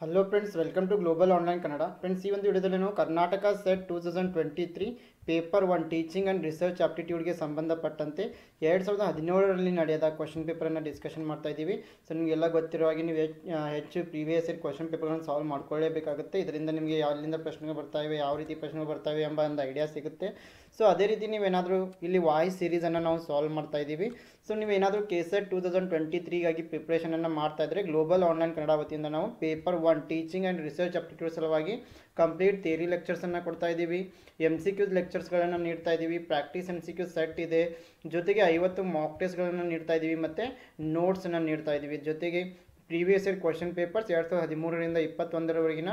Hello friends welcome to global online Kannada friends ಈ ಒಂದು ವಿಡಿಯೋದಲ್ಲಿ ನಾವು Karnataka SET two thousand twenty three paper one teaching and research ಆಪ್ಟಿಟ್ಯೂಡ್ಗೆ ಸಂಬಂಧಪಟ್ಟಂತೆ ಎರಡು ಸಾವಿರದ ಹದಿನೇಳರಲ್ಲಿ ನಡೆಯೋದ ಕ್ವಶನ್ ಪೇಪರನ್ನು ಡಿಸ್ಕಷನ್ ಮಾಡ್ತಾ ಇದ್ದೀವಿ. ಸೊ, ನಿಮಗೆಲ್ಲ ಗೊತ್ತಿರೋ ಹಾಗೆ ನೀವು ಹೆಚ್ಚು ಪ್ರೀವಿಯಸ್ ಇಯರ್ ಕ್ವಶನ್ ಪೇಪರ್ಗಳನ್ನು ಸಾಲ್ವ್ ಮಾಡ್ಕೊಳ್ಳೇಬೇಕಾಗುತ್ತೆ. ಇದರಿಂದ ನಿಮಗೆ ಯಾವ್ಲಿಂದ ಪ್ರಶ್ನೆಗಳು ಬರ್ತಾವೆ ಯಾವ ರೀತಿ ಪ್ರಶ್ನೆಗಳು ಬರ್ತಾವೆ ಎಂಬ ಒಂದು ಐಡಿಯಾ ಸಿಗುತ್ತೆ. ಸೊ, ಅದೇ ರೀತಿ ನೀವೇನಾದರೂ ಇಲ್ಲಿ ವಾಯ್ಸ್ ಸೀರೀಸನ್ನು ನಾವು ಸಾಲ್ವ್ ಮಾಡ್ತಾ ಇದ್ದೀವಿ. ಸೊ ನೀವೇನಾದರೂ K SET two thousand twenty ತ್ರೀಗಾಗಿ ಪ್ರಿಪ್ರೇಷನನ್ನು ಮಾಡ್ತಾ ಇದ್ದರೆ ಗ್ಲೋಬಲ್ ಆನ್ಲೈನ್ ಕನ್ನಡ ವತಿಯಿಂದ ನಾವು paper one teaching and research aptitude ಸಲುವಾಗಿ ಕಂಪ್ಲೀಟ್ ಥಿಯರಿ ಲೆಕ್ಚರ್ಸನ್ನು ಕೊಡ್ತಾ ಇದ್ದೀವಿ. ಎಂ ಸಿ ಕ್ಯೂಸ್ ಲೆಕ್ಚರ್ಸ್ಗಳನ್ನು ನೀಡ್ತಾ ಇದ್ದೀವಿ. Practice M C Q set ಇದೆ. ಜೊತೆಗೆ ಐವತ್ತು ಮಾಕ್ ಟೆಸ್ಟ್ಗಳನ್ನು ನೀಡ್ತಾ ಇದ್ದೀವಿ ಮತ್ತು ನೋಟ್ಸನ್ನು ನೀಡ್ತಾ ಇದ್ದೀವಿ. ಜೊತೆಗೆ ಪ್ರೀವಿಯಸ್ ಇಯರ್ ಕ್ವಶನ್ ಪೇಪರ್ಸ್ ಎರಡು ಸಾವಿರದ ಹದಿಮೂರರಿಂದ ಇಪ್ಪತ್ತೊಂದರವರೆಗಿನ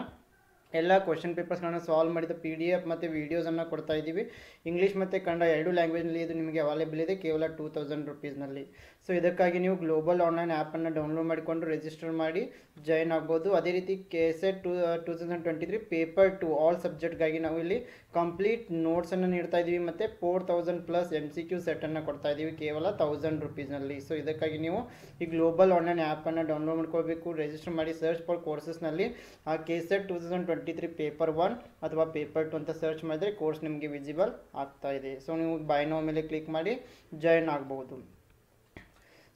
ಎಲ್ಲ ಕ್ವಶನ್ ಪೇಪರ್ಸ್ಗಳನ್ನು ಸಾಲ್ವ್ ಮಾಡಿದ ಪಿ ಡಿ ಎಫ್ ಮತ್ತು ವೀಡಿಯೋಸನ್ನು ಕೊಡ್ತಾ ಇದ್ದೀವಿ. ಇಂಗ್ಲೀಷ್ ಮತ್ತು ಕನ್ನಡ ಎರಡು ಲ್ಯಾಂಗ್ವೇಜ್ನಲ್ಲಿ ಇದು ನಿಮಗೆ ಅವೈಲೇಬಲ್ ಇದೆ. ಕೇವಲ ಟೂ ತೌಸಂಡ್ ರುಪೀಸ್ನಲ್ಲಿ ಸೊ ಇದಕ್ಕಾಗಿ ನೀವು ಗ್ಲೋಬಲ್ ಆನ್ಲೈನ್ ಆ್ಯಪನ್ನು ಡೌನ್ಲೋಡ್ ಮಾಡಿಕೊಂಡು ರಿಜಿಸ್ಟರ್ ಮಾಡಿ ಜಾಯಿನ್ ಆಗ್ಬೋದು. ಅದೇ ರೀತಿ K S to two thousand twenty three paper two all ಸಬ್ಜೆಕ್ಟ್ಗಾಗಿ ನಾವು ಇಲ್ಲಿ ಕಂಪ್ಲೀಟ್ ನೋಟ್ಸನ್ನು ನೀಡ್ತಾ ಇದ್ದೀವಿ. ಮತ್ತು four thousand plus M C Q ಸೆಟನ್ನು ಕೊಡ್ತಾ ಇದ್ದೀವಿ. ಕೇವಲ ತೌಸಂಡ್ ರುಪೀಸ್ನಲ್ಲಿ ಸೊ ಇದಕ್ಕಾಗಿ ನೀವು ಈ ಗ್ಲೋಬಲ್ ಆನ್ಲೈನ್ ಆ್ಯಪನ್ನು ಡೌನ್ಲೋಡ್ ಮಾಡ್ಕೋಬೇಕು. ರಿಜಿಸ್ಟರ್ ಮಾಡಿ ಸರ್ಚ್ ಫಾರ್ ಕೋರ್ಸಸ್ನಲ್ಲಿ ಆ K S E two thousand twenty three paper one ಅಥವಾ ಪೇಪರ್ ಟು ಅಂತ ಸರ್ಚ್ ಮಾಡಿದ್ರೆ ಕೋರ್ಸ್ ನಿಮಗೆ ವಿಸಿಬಲ್ ಆಗ್ತಾ ಇದೆ. ಸೊ ನೀವು ಬೈ ನೋ ಮೇಲೆ ಕ್ಲಿಕ್ ಮಾಡಿ ಜಾಯಿನ್ ಆಗ್ಬೋದು.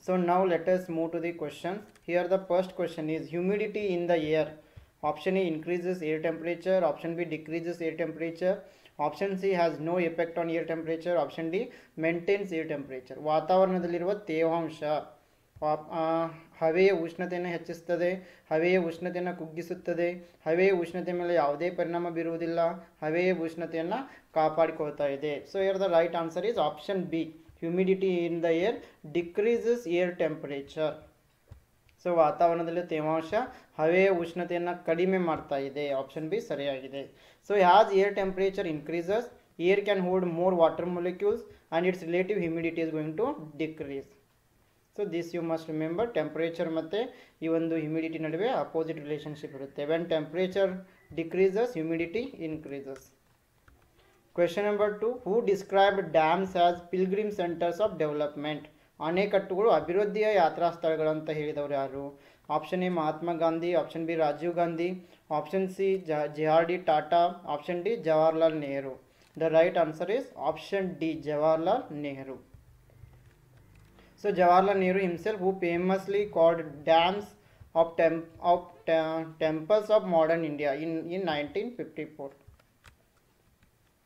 So now let us move to the questions. Here the first question is humidity in the air. Option A increases air temperature. Option B decreases air temperature. Option C has no effect on air temperature. Option D maintains air temperature. ವಾತಾವರಣದಲ್ಲಿರುವ ತೇವಾಂಶ ಹವೆಯ ಉಷ್ಣತೆಯನ್ನು ಹೆಚ್ಚಿಸುತ್ತದೆ ಹವೆಯ ಉಷ್ಣತೆಯನ್ನು ಕುಗ್ಗಿಸುತ್ತದೆ ಹವೆಯ ಉಷ್ಣತೆ ಮೇಲೆ ಯಾವುದೇ ಪರಿಣಾಮ ಬೀರುವುದಿಲ್ಲ ಹವೆಯ ಉಷ್ಣತೆಯನ್ನು ಕಾಪಾಡಿಕೊಳ್ತಾ ಇದೆ so here the right answer is option B humidity in the air decreases air temperature so ವಾತಾವರಣದಲ್ಲಿ ತೇವಾಂಶ ಹವೆಯ ಉಷ್ಣತೆಯನ್ನು ಕಡಿಮೆ ಮಾಡ್ತಾ ಇದೆ. ಆಪ್ಷನ್ ಬಿ ಸರಿಯಾಗಿದೆ. So as air temperature increases air can hold more water molecules and it's relative humidity is going to decrease so this you must remember temperature ಮತ್ತು ಈ ಒಂದು ಹ್ಯುಮಿಡಿಟಿ ನಡುವೆ ಅಪೋಸಿಟ್ ರಿಲೇಷನ್ಶಿಪ್ ಇರುತ್ತೆ. When temperature decreases humidity increases question number to who describe dams as pilgrim centres of development ಅಣೆಕಟ್ಟುಗಳು ಅಭಿವೃದ್ಧಿಯ ಯಾತ್ರಾ ಸ್ಥಳಗಳು ಅಂತ ಹೇಳಿದವರು ಯಾರು option A Mahatma Gandhi option B Rajiv Gandhi option C J R D Tata option D Jawaharlal Nehru the right answer is option D Jawaharlal Nehru So Jawaharlal Nehru himself, who famously called dams of, temp- of te- temples of modern India in, in 1954.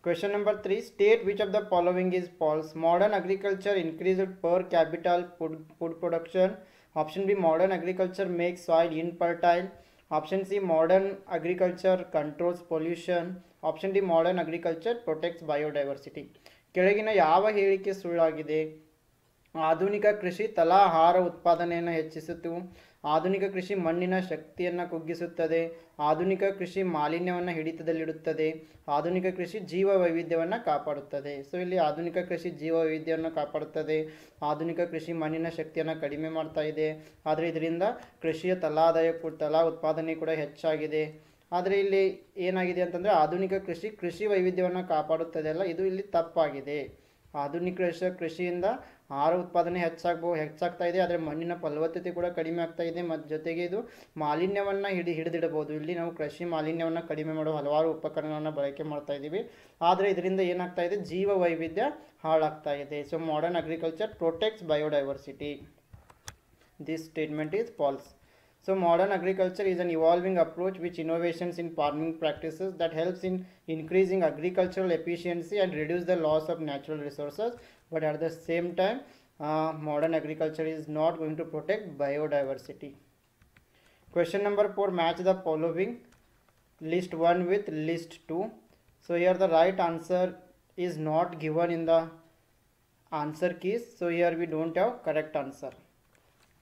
Question number three. State which of the following is false. Modern agriculture increased per capita food, food production. Option B. Modern agriculture makes soil infertile. Option C. Modern agriculture controls pollution. Option D. Modern agriculture protects biodiversity. ಕೆಳಗಿನ ಯಾವ ಹೇಳಿಕೆ ಸುಳ್ಳಾಗಿದೆ ಆಧುನಿಕ ಕೃಷಿ ತಲಾ ಆಹಾರ ಉತ್ಪಾದನೆಯನ್ನು ಹೆಚ್ಚಿಸಿತು ಆಧುನಿಕ ಕೃಷಿ ಮಣ್ಣಿನ ಶಕ್ತಿಯನ್ನು ಕುಗ್ಗಿಸುತ್ತದೆ, ಆಧುನಿಕ ಕೃಷಿ ಮಾಲಿನ್ಯವನ್ನು ಹಿಡಿತದಲ್ಲಿಡುತ್ತದೆ, ಆಧುನಿಕ ಕೃಷಿ ಜೀವ ವೈವಿಧ್ಯವನ್ನು ಕಾಪಾಡುತ್ತದೆ. ಸೊ ಇಲ್ಲಿ ಆಧುನಿಕ ಕೃಷಿ ಜೀವ ವೈವಿಧ್ಯವನ್ನು ಕಾಪಾಡುತ್ತದೆ, ಆಧುನಿಕ ಕೃಷಿ ಮಣ್ಣಿನ ಶಕ್ತಿಯನ್ನು ಕಡಿಮೆ ಮಾಡ್ತಾ ಇದೆ. ಆದರೆ ಇದರಿಂದ ಕೃಷಿಯ ತಲಾದಾಯ ತಲಾ ಉತ್ಪಾದನೆ ಕೂಡ ಹೆಚ್ಚಾಗಿದೆ. ಆದರೆ ಇಲ್ಲಿ ಏನಾಗಿದೆ ಅಂತಂದರೆ ಆಧುನಿಕ ಕೃಷಿ ಕೃಷಿ ವೈವಿಧ್ಯವನ್ನು ಕಾಪಾಡುತ್ತದೆ ಅಲ್ಲ, ಇದು ಇಲ್ಲಿ ತಪ್ಪಾಗಿದೆ. ಆಧುನಿಕ ಕೃಷಿ ಕೃಷಿಯಿಂದ ಆಹಾರ ಉತ್ಪಾದನೆ ಹೆಚ್ಚಾಗ್ಬೋ ಹೆಚ್ಚಾಗ್ತಾ ಇದೆ ಆದರೆ ಮಣ್ಣಿನ ಫಲವತ್ತತೆ ಕೂಡ ಕಡಿಮೆ ಆಗ್ತಾ ಇದೆ ಮತ್ತು ಜೊತೆಗೆ ಇದು ಮಾಲಿನ್ಯವನ್ನು ಹಿಡಿ, ಹಿಡಿದಿಡಬಹುದು. ಇಲ್ಲಿ ನಾವು ಕೃಷಿ ಮಾಲಿನ್ಯವನ್ನು ಕಡಿಮೆ ಮಾಡುವ ಹಲವಾರು ಉಪಕರಣಗಳನ್ನು ಬಳಕೆ ಮಾಡ್ತಾ ಇದ್ದೀವಿ ಆದರೆ ಇದರಿಂದ ಏನಾಗ್ತಾ ಇದೆ ಜೀವ ವೈವಿಧ್ಯ ಹಾಳಾಗ್ತಾ ಇದೆ so modern agriculture protects biodiversity this statement is false So, modern agriculture is an evolving approach which innovations in farming practices that helps in increasing agricultural efficiency and reduce the loss of natural resources. But at the same time, uh, modern agriculture is not going to protect biodiversity. Question number four: Match the following list one with list two. So here the right answer is not given in the answer keys. So here we don't have correct answer.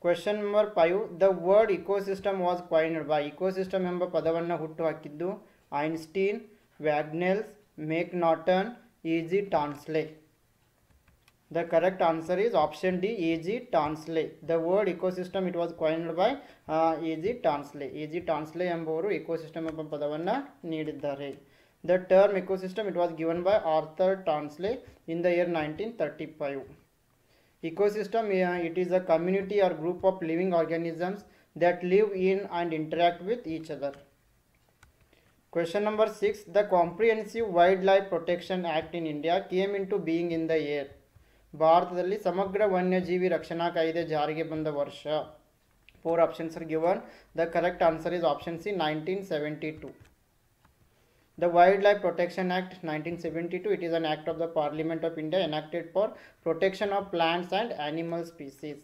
Question number five the word ecosystem was coined by ecosystem ಎಂಬ ಪದವನ್ನು ಹುಟ್ಟು ಹಾಕಿದ್ದು Einstein ವ್ಯಾಗ್ನೆಲ್ಸ್ make ನಾಟನ್ easy ಟಾನ್ಸ್ಲೆ The correct answer is option D A G Tansley the word ecosystem it was coined by A G Tansley A G Tansley ಎಂಬುವರು ecosystem ಎಂಬ ಪದವನ್ನು ನೀಡಿದ್ದಾರೆ the term ecosystem it was given by Arthur Tansley in the year nineteen thirty five Ecosystem, uh, it is a community or group of living organisms that live in and interact with each other. Question number 6 The Comprehensive Wildlife Protection Act in India came into being in the year. ಭಾರತದಲ್ಲಿ ಸಮಗ್ರ ವನ್ಯಜೀವಿ ರಕ್ಷಣಾ ಕಾಯ್ದೆ ಜಾರಿಗೆ ಬಂದ ವರ್ಷ four options are given the correct answer is option C nineteen seventy two The Wildlife Protection Act 1972 it is an act of the Parliament of India enacted for protection of plants and animal species.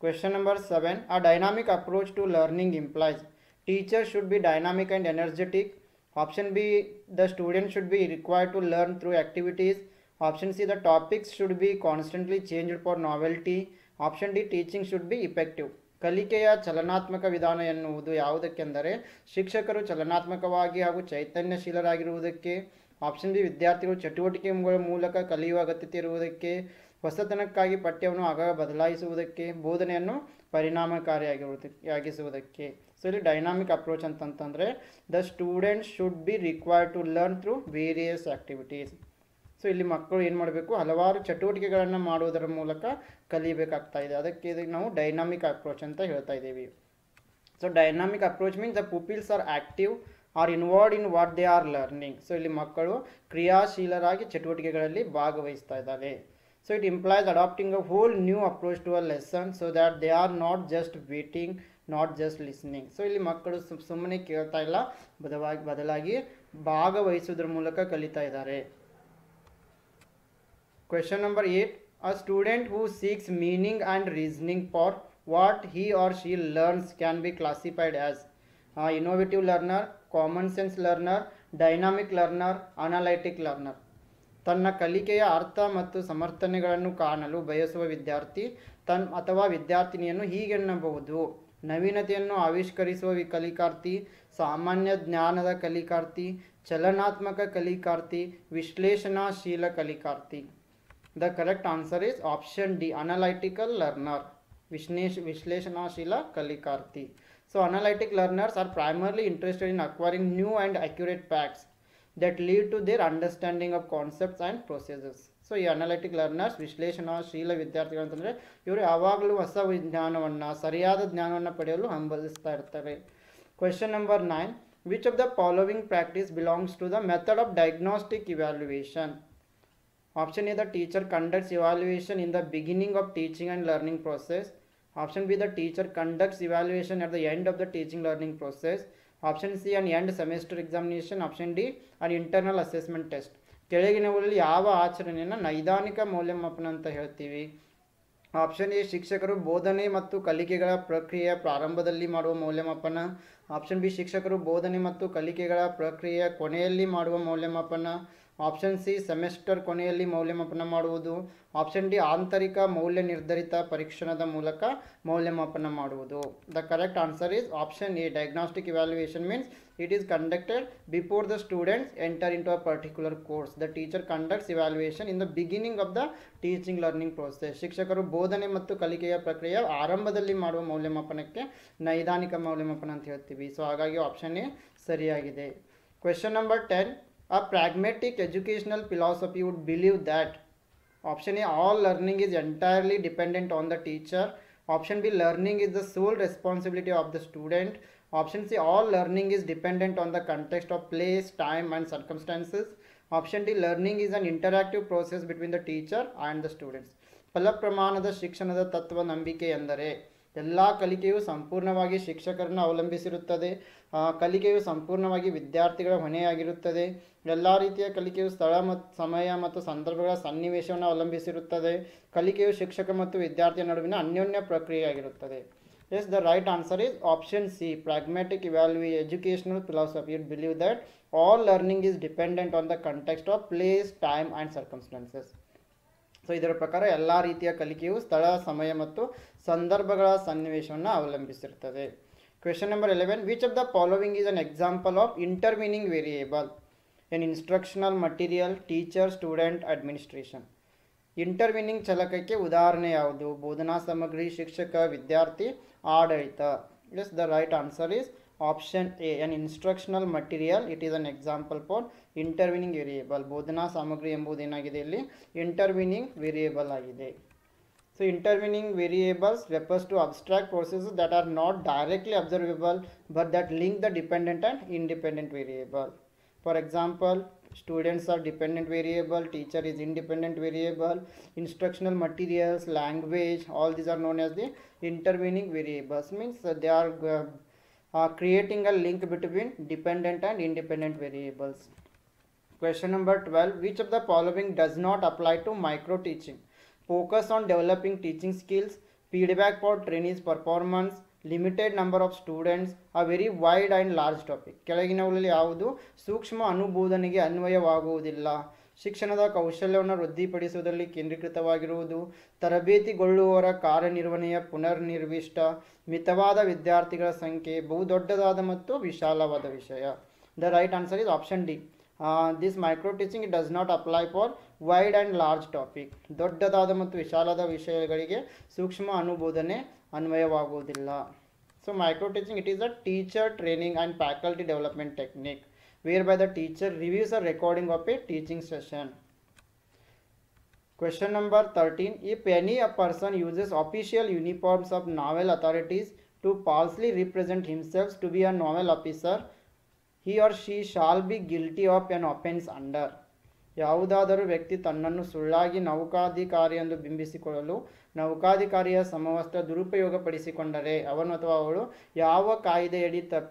Question number 7 A dynamic approach to learning implies teachers should be dynamic and energetic. Option B the student should be required to learn through activities. Option C, the topics should be constantly changed for novelty. Option D, teaching should be effective. ಕಲಿಕೆಯ ಚಲನಾತ್ಮಕ ವಿಧಾನ ಎನ್ನುವುದು ಯಾವುದಕ್ಕೆಂದರೆ ಶಿಕ್ಷಕರು ಚಲನಾತ್ಮಕವಾಗಿ ಹಾಗೂ ಚೈತನ್ಯಶೀಲರಾಗಿರುವುದಕ್ಕೆ. Option B ವಿದ್ಯಾರ್ಥಿಗಳು ಚಟುವಟಿಕೆಗಳ ಮೂಲಕ ಕಲಿಯುವ ಅಗತ್ಯತೆ ಇರುವುದಕ್ಕೆ. ಹೊಸತನಕ್ಕಾಗಿ ಪಠ್ಯವನ್ನು ಆಗಾಗ ಬದಲಾಯಿಸುವುದಕ್ಕೆ. ಬೋಧನೆಯನ್ನು ಪರಿಣಾಮಕಾರಿಯಾಗಿರುವುದಕ್ಕೆ. ಆಗಿಸುವುದಕ್ಕೆ ಸೊ ಇಲ್ಲಿ ಡೈನಾಮಿಕ್ ಅಪ್ರೋಚ್ ಅಂತಂತಂದರೆ the student should be required to learn through various activities so ಇಲ್ಲಿ ಮಕ್ಕಳು ಏನು ಮಾಡಬೇಕು? ಹಲವಾರು ಚಟುವಟಿಕೆಗಳನ್ನು ಮಾಡುವುದರ ಮೂಲಕ ಕಲಿಯಬೇಕಾಗ್ತಾ ಇದೆ. ಅದಕ್ಕೆ ಇದಕ್ಕೆ ನಾವು ಡೈನಾಮಿಕ್ ಅಪ್ರೋಚ್ ಅಂತ ಹೇಳ್ತಾ ಇದ್ದೀವಿ. So dynamic approach means the pupils are active are involved in what they are learning. So ಇಲ್ಲಿ ಮಕ್ಕಳು ಕ್ರಿಯಾಶೀಲರಾಗಿ ಚಟುವಟಿಕೆಗಳಲ್ಲಿ ಭಾಗವಹಿಸ್ತಾ ಇದ್ದಾರೆ. So it implies adapting a whole new approach to a lesson so that they are not just waiting, not just listening. So ಇಲ್ಲಿ ಮಕ್ಕಳು ಸುಮ್ಮನೆ ಕೇಳ್ತಾ ಇಲ್ಲ. ಬದಲಾಗಿ ಬದಲಾಗಿ ಭಾಗವಹಿಸೋದ್ರ ಮೂಲಕ ಕಲಿತಾ ಇದ್ದಾರೆ. Question number 8 A student who seeks meaning and reasoning for what he or she learns can be classified as uh, innovative learner, common sense learner, dynamic learner, analytic learner. ತನ್ನ ಕಲಿಕೆಯ ಅರ್ಥ ಮತ್ತು ಸಮರ್ಥನೆಗಳನ್ನು ಕಾಣಲು ಬಯಸುವ ವಿದ್ಯಾರ್ಥಿ ತನ್ ಅಥವಾ ವಿದ್ಯಾರ್ಥಿನಿಯನ್ನು ಹೀಗೆನ್ನಬಹುದು ನವೀನತೆಯನ್ನು ಆವಿಷ್ಕರಿಸುವ ಕಲಿಕಾರ್ಥಿ ಸಾಮಾನ್ಯ ಜ್ಞಾನದ ಕಲಿಕಾರ್ಥಿ ಚಲನಾತ್ಮಕ ಕಲಿಕಾರ್ಥಿ ವಿಶ್ಲೇಷಣಾಶೀಲ ಕಲಿಕಾರ್ಥಿ The correct answer is option D analytical learner. Vishnesh, Vishleshanashila Kalikarthi. So, analytic learners are primarily interested in acquiring new and accurate facts that lead to their understanding of concepts and processes. So ಈ analytic learners ವಿಶ್ಲೇಷಣಾಶೀಲ ವಿದ್ಯಾರ್ಥಿಗಳು ಅಂತಂದರೆ ಇವರು ಯಾವಾಗಲೂ ಹೊಸ ಜ್ಞಾನವನ್ನು ಸರಿಯಾದ ಜ್ಞಾನವನ್ನು ಪಡೆಯಲು ಹಂಬಲಿಸ್ತಾ ಇರ್ತಾರೆ question number nine which of the following practice belongs to the method of diagnostic evaluation option A the teacher conducts evaluation in the beginning of teaching and learning process option B the teacher conducts evaluation at the end of the teaching learning process option C and end semester examination option D and internal assessment test ಕೆಳಗಿನವರಲ್ಲಿ ಯಾವ ಆಚರಣೆಯನ್ನು ನೈದಾನಿಕ ಮೌಲ್ಯಮಾಪನ ಅಂತ ಹೇಳ್ತೀವಿ? Option A ಶಿಕ್ಷಕರು ಬೋಧನೆ ಮತ್ತು ಕಲಿಕೆಗಳ ಪ್ರಕ್ರಿಯೆ ಪ್ರಾರಂಭದಲ್ಲಿ ಮಾಡುವ ಮೌಲ್ಯಮಾಪನ. ಆಪ್ಷನ್ ಬಿ ಶಿಕ್ಷಕರು ಬೋಧನೆ ಮತ್ತು ಕಲಿಕೆಗಳ ಪ್ರಕ್ರಿಯೆ ಕೊನೆಯಲ್ಲಿ ಮಾಡುವ ಮೌಲ್ಯಮಾಪನ. ಆಪ್ಷನ್ ಸಿ, ಸೆಮೆಸ್ಟರ್ ಕೊನೆಯಲ್ಲಿ ಮೌಲ್ಯಮಾಪನ ಮಾಡುವುದು. ಆಪ್ಷನ್ ಡಿ, ಆಂತರಿಕ ಮೌಲ್ಯ ನಿರ್ಧರಿತ ಪರೀಕ್ಷಣದ ಮೂಲಕ ಮೌಲ್ಯಮಾಪನ ಮಾಡುವುದು. The correct answer is option A diagnostic evaluation means it is conducted before the students enter into a particular course the teacher conducts evaluation in the beginning of the teaching learning process ಶಿಕ್ಷಕರು ಬೋಧನೆ ಮತ್ತು ಕಲಿಕೆಯ ಪ್ರಕ್ರಿಯೆ ಆರಂಭದಲ್ಲಿ ಮಾಡುವ ಮೌಲ್ಯಮಾಪನಕ್ಕೆ ನೈದಾನಿಕ ಮೌಲ್ಯಮಾಪನ ಅಂತ ಹೇಳ್ತೀವಿ. ಸೊ ಹಾಗಾಗಿ ಆಪ್ಷನ್ ಎ ಸರಿಯಾಗಿದೆ. Question number ten A pragmatic educational philosophy would believe that option A all learning is entirely dependent on the teacher. Option B learning is the sole responsibility of the student. Option C all learning is dependent on the context of place, time and circumstances. Option D learning is an interactive process between the teacher and the students. ಫಲಪ್ರಮಾಣದ ಶಿಕ್ಷಣದ ತತ್ವ ನಂಬಿಕೆ ಎಂದರೆ ಎಲ್ಲ ಕಲಿಕೆಯು ಸಂಪೂರ್ಣವಾಗಿ ಶಿಕ್ಷಕರನ್ನು ಅವಲಂಬಿಸಿರುತ್ತದೆ. ಕಲಿಕೆಯು ಸಂಪೂರ್ಣವಾಗಿ ವಿದ್ಯಾರ್ಥಿಗಳ ಹೊಣೆಯಾಗಿರುತ್ತದೆ. ಎಲ್ಲ ರೀತಿಯ ಕಲಿಕೆಯು ಸ್ಥಳ ಮತ್ತು ಸಮಯ ಮತ್ತು ಸಂದರ್ಭಗಳ ಸನ್ನಿವೇಶವನ್ನು ಅವಲಂಬಿಸಿರುತ್ತದೆ. ಕಲಿಕೆಯು ಶಿಕ್ಷಕ ಮತ್ತು ವಿದ್ಯಾರ್ಥಿಯ ನಡುವಿನ ಅನ್ಯೋನ್ಯ ಪ್ರಕ್ರಿಯೆಯಾಗಿರುತ್ತದೆ. Yes the right answer is option C pragmatic value educational philosophy would believe that all learning is dependent on the context of place time and circumstances so ಇದರ ಪ್ರಕಾರ ಎಲ್ಲ ರೀತಿಯ ಕಲಿಕೆಯು ಸ್ಥಳ, ಸಮಯ ಮತ್ತು ಸಂದರ್ಭಗಳ ಸನ್ನಿವೇಶವನ್ನು ಅವಲಂಬಿಸಿರುತ್ತದೆ. Question number eleven which of the following is an example of intervening variable an instructional material teacher student administration intervening ಚಲಕಕ್ಕೆ ಉದಾಹರಣೆ ಯಾವುದು? ಬೋಧನಾ ಸಾಮಗ್ರಿ, ಶಿಕ್ಷಕ, ವಿದ್ಯಾರ್ಥಿ, ಆಡಳಿತ. Yes the right answer is Option A an instructional material it is an example for intervening variable ಬೋಧನಾ ಸಾಮಗ್ರಿ ಎಂಬುದೇನಾಗಿದೆ ಇಲ್ಲಿ ಇಂಟರ್ವಿನಿಂಗ್ ವೇರಿಯೇಬಲ್ ಆಗಿದೆ So intervening variables refers to abstract processes that are not directly observable but that link the dependent and independent variable. For example, students are dependent variable, teacher is independent variable, instructional materials, language, all these are known as the intervening variables. Means uh, they are uh, uh, creating a link between dependent and independent variables. Question number 12 Which of the following does not apply to micro teaching? Focus on developing teaching skills, feedback for trainees' performance, limited number of students a very wide and large topic ಕೆಳಗಿನವುಗಳಲ್ಲಿ ಯಾವುದು ಸೂಕ್ಷ್ಮ ಅನುಬೋಧನೆಗೆ ಅನ್ವಯವಾಗುವುದಿಲ್ಲ ಶಿಕ್ಷಣದ ಕೌಶಲ್ಯವನ್ನು ವೃದ್ಧಿಪಡಿಸುವುದರಲ್ಲಿ ಕೇಂದ್ರೀಕೃತವಾಗಿರುವುದು ತರಬೇತಿಗೊಳ್ಳುವವರ ಕಾರ್ಯನಿರ್ವಹಣೆಯ ಪುನರ್ನಿರ್ವಿಷ್ಟ, ಮಿತವಾದ ವಿದ್ಯಾರ್ಥಿಗಳ ಸಂಖ್ಯೆ, ಬಹುದೊಡ್ಡದಾದ ಮತ್ತು ವಿಶಾಲವಾದ ವಿಷಯ. The right answer is option D this micro teaching does not apply for wide and large topic ದೊಡ್ಡದಾದ ಮತ್ತು ವಿಶಾಲದ ವಿಷಯಗಳಿಗೆ ಸೂಕ್ಷ್ಮ ಅನುಬೋಧನೆ ಅನ್ವಯವಾಗುವುದಿಲ್ಲ. So micro teaching it is a teacher training and faculty development technique where the teacher reviews a recording of a teaching session. Question number 13. If any a person uses official uniforms of naval authorities to falsely represent himself to be a naval officer, he or she shall be guilty of an offense under. ಯಾವುದಾದರೂ ವ್ಯಕ್ತಿ ತನ್ನನ್ನು ಸುಳ್ಳಾಗಿ ನೌಕಾಧಿಕಾರಿ ಎಂದು ಬಿಂಬಿಸಿಕೊಳ್ಳಲು ನೌಕಾಧಿಕಾರಿಯ ಸಮವಸ್ತ್ರ ದುರುಪಯೋಗಪಡಿಸಿಕೊಂಡರೆ ಅವನು ಅಥವಾ ಅವಳು ಯಾವ ಕಾಯ್ದೆಯಡಿ ತಪ್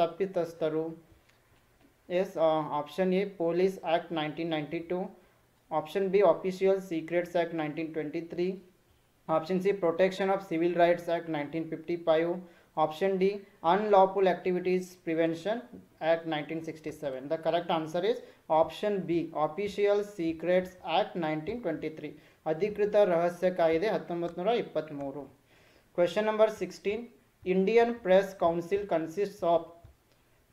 ತಪ್ಪಿತಸ್ಥರು yes option A police act nineteen ninety two option B official secrets act nineteen twenty three option C protection of civil rights act nineteen fifty five option D unlawful activities prevention act nineteen sixty seven the correct answer is option B official secrets act nineteen twenty three ಅಧಿಕೃತ ರಹಸ್ಯ ಕಾಯ್ದೆ ಹತ್ತೊಂಬತ್ತು ನೂರ ಇಪ್ಪತ್ತ್ಮೂರು question number sixteen Indian press council consists of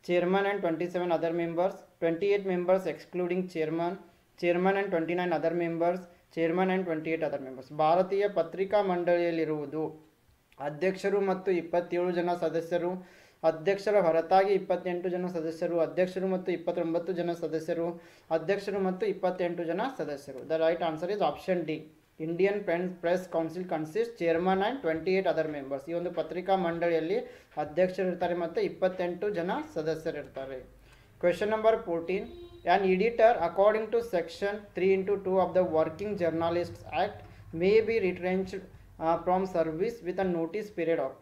chairman and 27 other members 28 members excluding chairman chairman and 29 other members, chairman and 28 other members. ಭಾರತೀಯ ಪತ್ರಿಕಾ ಮಂಡಳಿಯಲ್ಲಿರುವುದು ಅಧ್ಯಕ್ಷರು ಮತ್ತು ಇಪ್ಪತ್ತೇಳು ಜನ ಸದಸ್ಯರು, ಅಧ್ಯಕ್ಷರ ಹೊರತಾಗಿ ಇಪ್ಪತ್ತೆಂಟು ಜನ ಸದಸ್ಯರು, ಅಧ್ಯಕ್ಷರು ಮತ್ತು ಇಪ್ಪತ್ತೊಂಬತ್ತು ಜನ ಸದಸ್ಯರು, ಅಧ್ಯಕ್ಷರು ಮತ್ತು ಇಪ್ಪತ್ತೆಂಟು ಜನ ಸದಸ್ಯರು. The right answer is option D Indian friend press council consist chairman and twenty eight other members ಈ ಒಂದು ಪತ್ರಿಕಾ ಮಂಡಳಿಯಲ್ಲಿ ಅಧ್ಯಕ್ಷರು ಇರ್ತಾರೆ ಮತ್ತು ಇಪ್ಪತ್ತೆಂಟು ಜನ ಸದಸ್ಯರಿರ್ತಾರೆ question number fourteen an editor according to section three into two of the working journalists act may be retrenched from service with a notice period of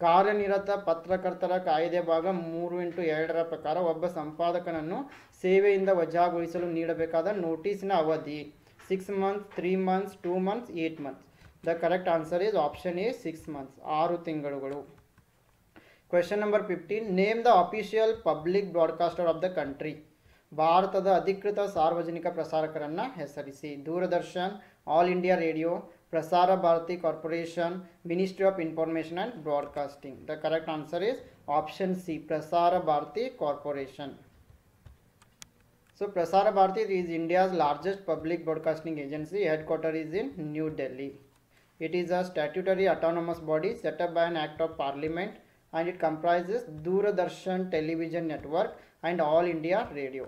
ಕಾರ್ಯನಿರತ ಪತ್ರಕರ್ತರ ಕಾಯ್ದೆ ಭಾಗ ಮೂರು ಇಂಟು ಎರಡರ ಪ್ರಕಾರ ಒಬ್ಬ ಸಂಪಾದಕನನ್ನು ಸೇವೆಯಿಂದ ವಜಾಗೊಳಿಸಲು ನೀಡಬೇಕಾದ ನೋಟಿಸ್ನ ಅವಧಿ. Six months three months two months eight months the correct answer is option A six months ಆರು ತಿಂಗಳುಗಳು. Question number fifteen name the official public broadcaster of the country ಭಾರತದ ಅಧಿಕೃತ ಸಾರ್ವಜನಿಕ ಪ್ರಸಾರಕರನ್ನು ಹೆಸರಿಸಿ. Doordarshan, all India radio, Prasar Bharati corporation, ministry of information and broadcasting. The correct answer is option C Prasar Bharati corporation. So Prasara Bharati is India's largest public broadcasting agency. Headquarter is in New Delhi. It is a statutory autonomous body set up by an act of parliament and it comprises Doordarshan television network and All India radio.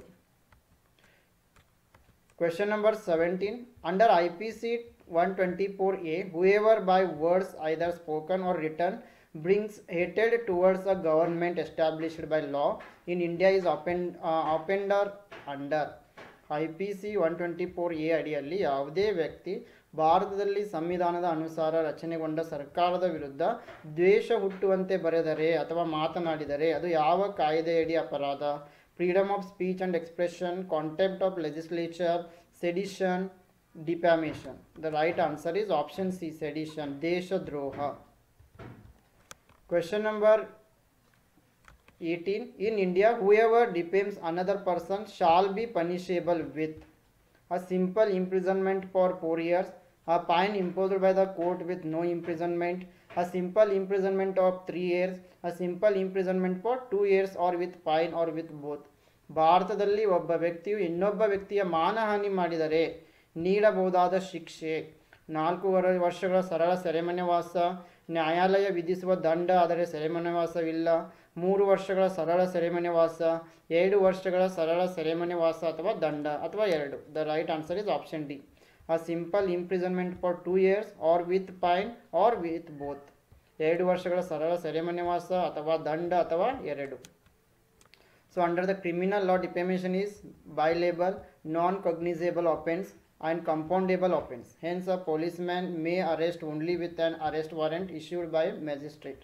Question number 17. Under IPC 124A, whoever by words either spoken or written brings hatred towards a government established by law in India is offend, uh, offender under I P C one twenty four A ಅಡಿಯಲ್ಲಿ ಯಾವುದೇ ವ್ಯಕ್ತಿ ಭಾರತದಲ್ಲಿ ಸಂವಿಧಾನದ ಅನುಸಾರ ರಚನೆಗೊಂಡ ಸರ್ಕಾರದ ವಿರುದ್ಧ ದ್ವೇಷ ಹುಟ್ಟುವಂತೆ ಬರೆದರೆ ಅಥವಾ ಮಾತನಾಡಿದರೆ ಅದು ಯಾವ ಕಾಯ್ದೆಯಡಿ ಅಪರಾಧ? Freedom of speech and expression contempt of legislature sedition defamation the right answer is option C sedition ದೇಶದ್ರೋಹ question number 18. In India, whoever defames another person shall be punishable with a simple imprisonment for 4 years, a fine imposed by the court with no imprisonment, a simple imprisonment of 3 years, a simple imprisonment for 2 years or with fine or with both. ಭಾರತದಲ್ಲಿ ಒಬ್ಬ ವ್ಯಕ್ತಿಯು ಇನ್ನೊಬ್ಬ ವ್ಯಕ್ತಿಯ ಮಾನಹಾನಿ ಮಾಡಿದರೆ ನೀಡಬಹುದಾದ ಶಿಕ್ಷೆ ನಾಲ್ಕು ವರ ವರ್ಷಗಳ ಸರಳ ಸೆರೆಮನೆವಾಸ ನ್ಯಾಯಾಲಯ ವಿಧಿಸುವ ದಂಡ ಆದರೆ ಸೆರೆಮನೆವಾಸವಿಲ್ಲ ಮೂರು ವರ್ಷಗಳ ಸರಳ ಸೆರೆಮನೆವಾಸ ಎರಡು ವರ್ಷಗಳ ಸರಳ ಸೆರೆಮನೆವಾಸ ಅಥವಾ ದಂಡ ಅಥವಾ ಎರಡು the right answer is option D a simple imprisonment for two years or with fine or with both ಎರಡು ವರ್ಷಗಳ ಸರಳ ಸೆರೆಮನೆವಾಸ ಅಥವಾ ದಂಡ ಅಥವಾ ಎರಡು so under the criminal law defamation is bailable non cognizable offense and compoundable offense hence a policeman may arrest only with an arrest warrant issued by magistrate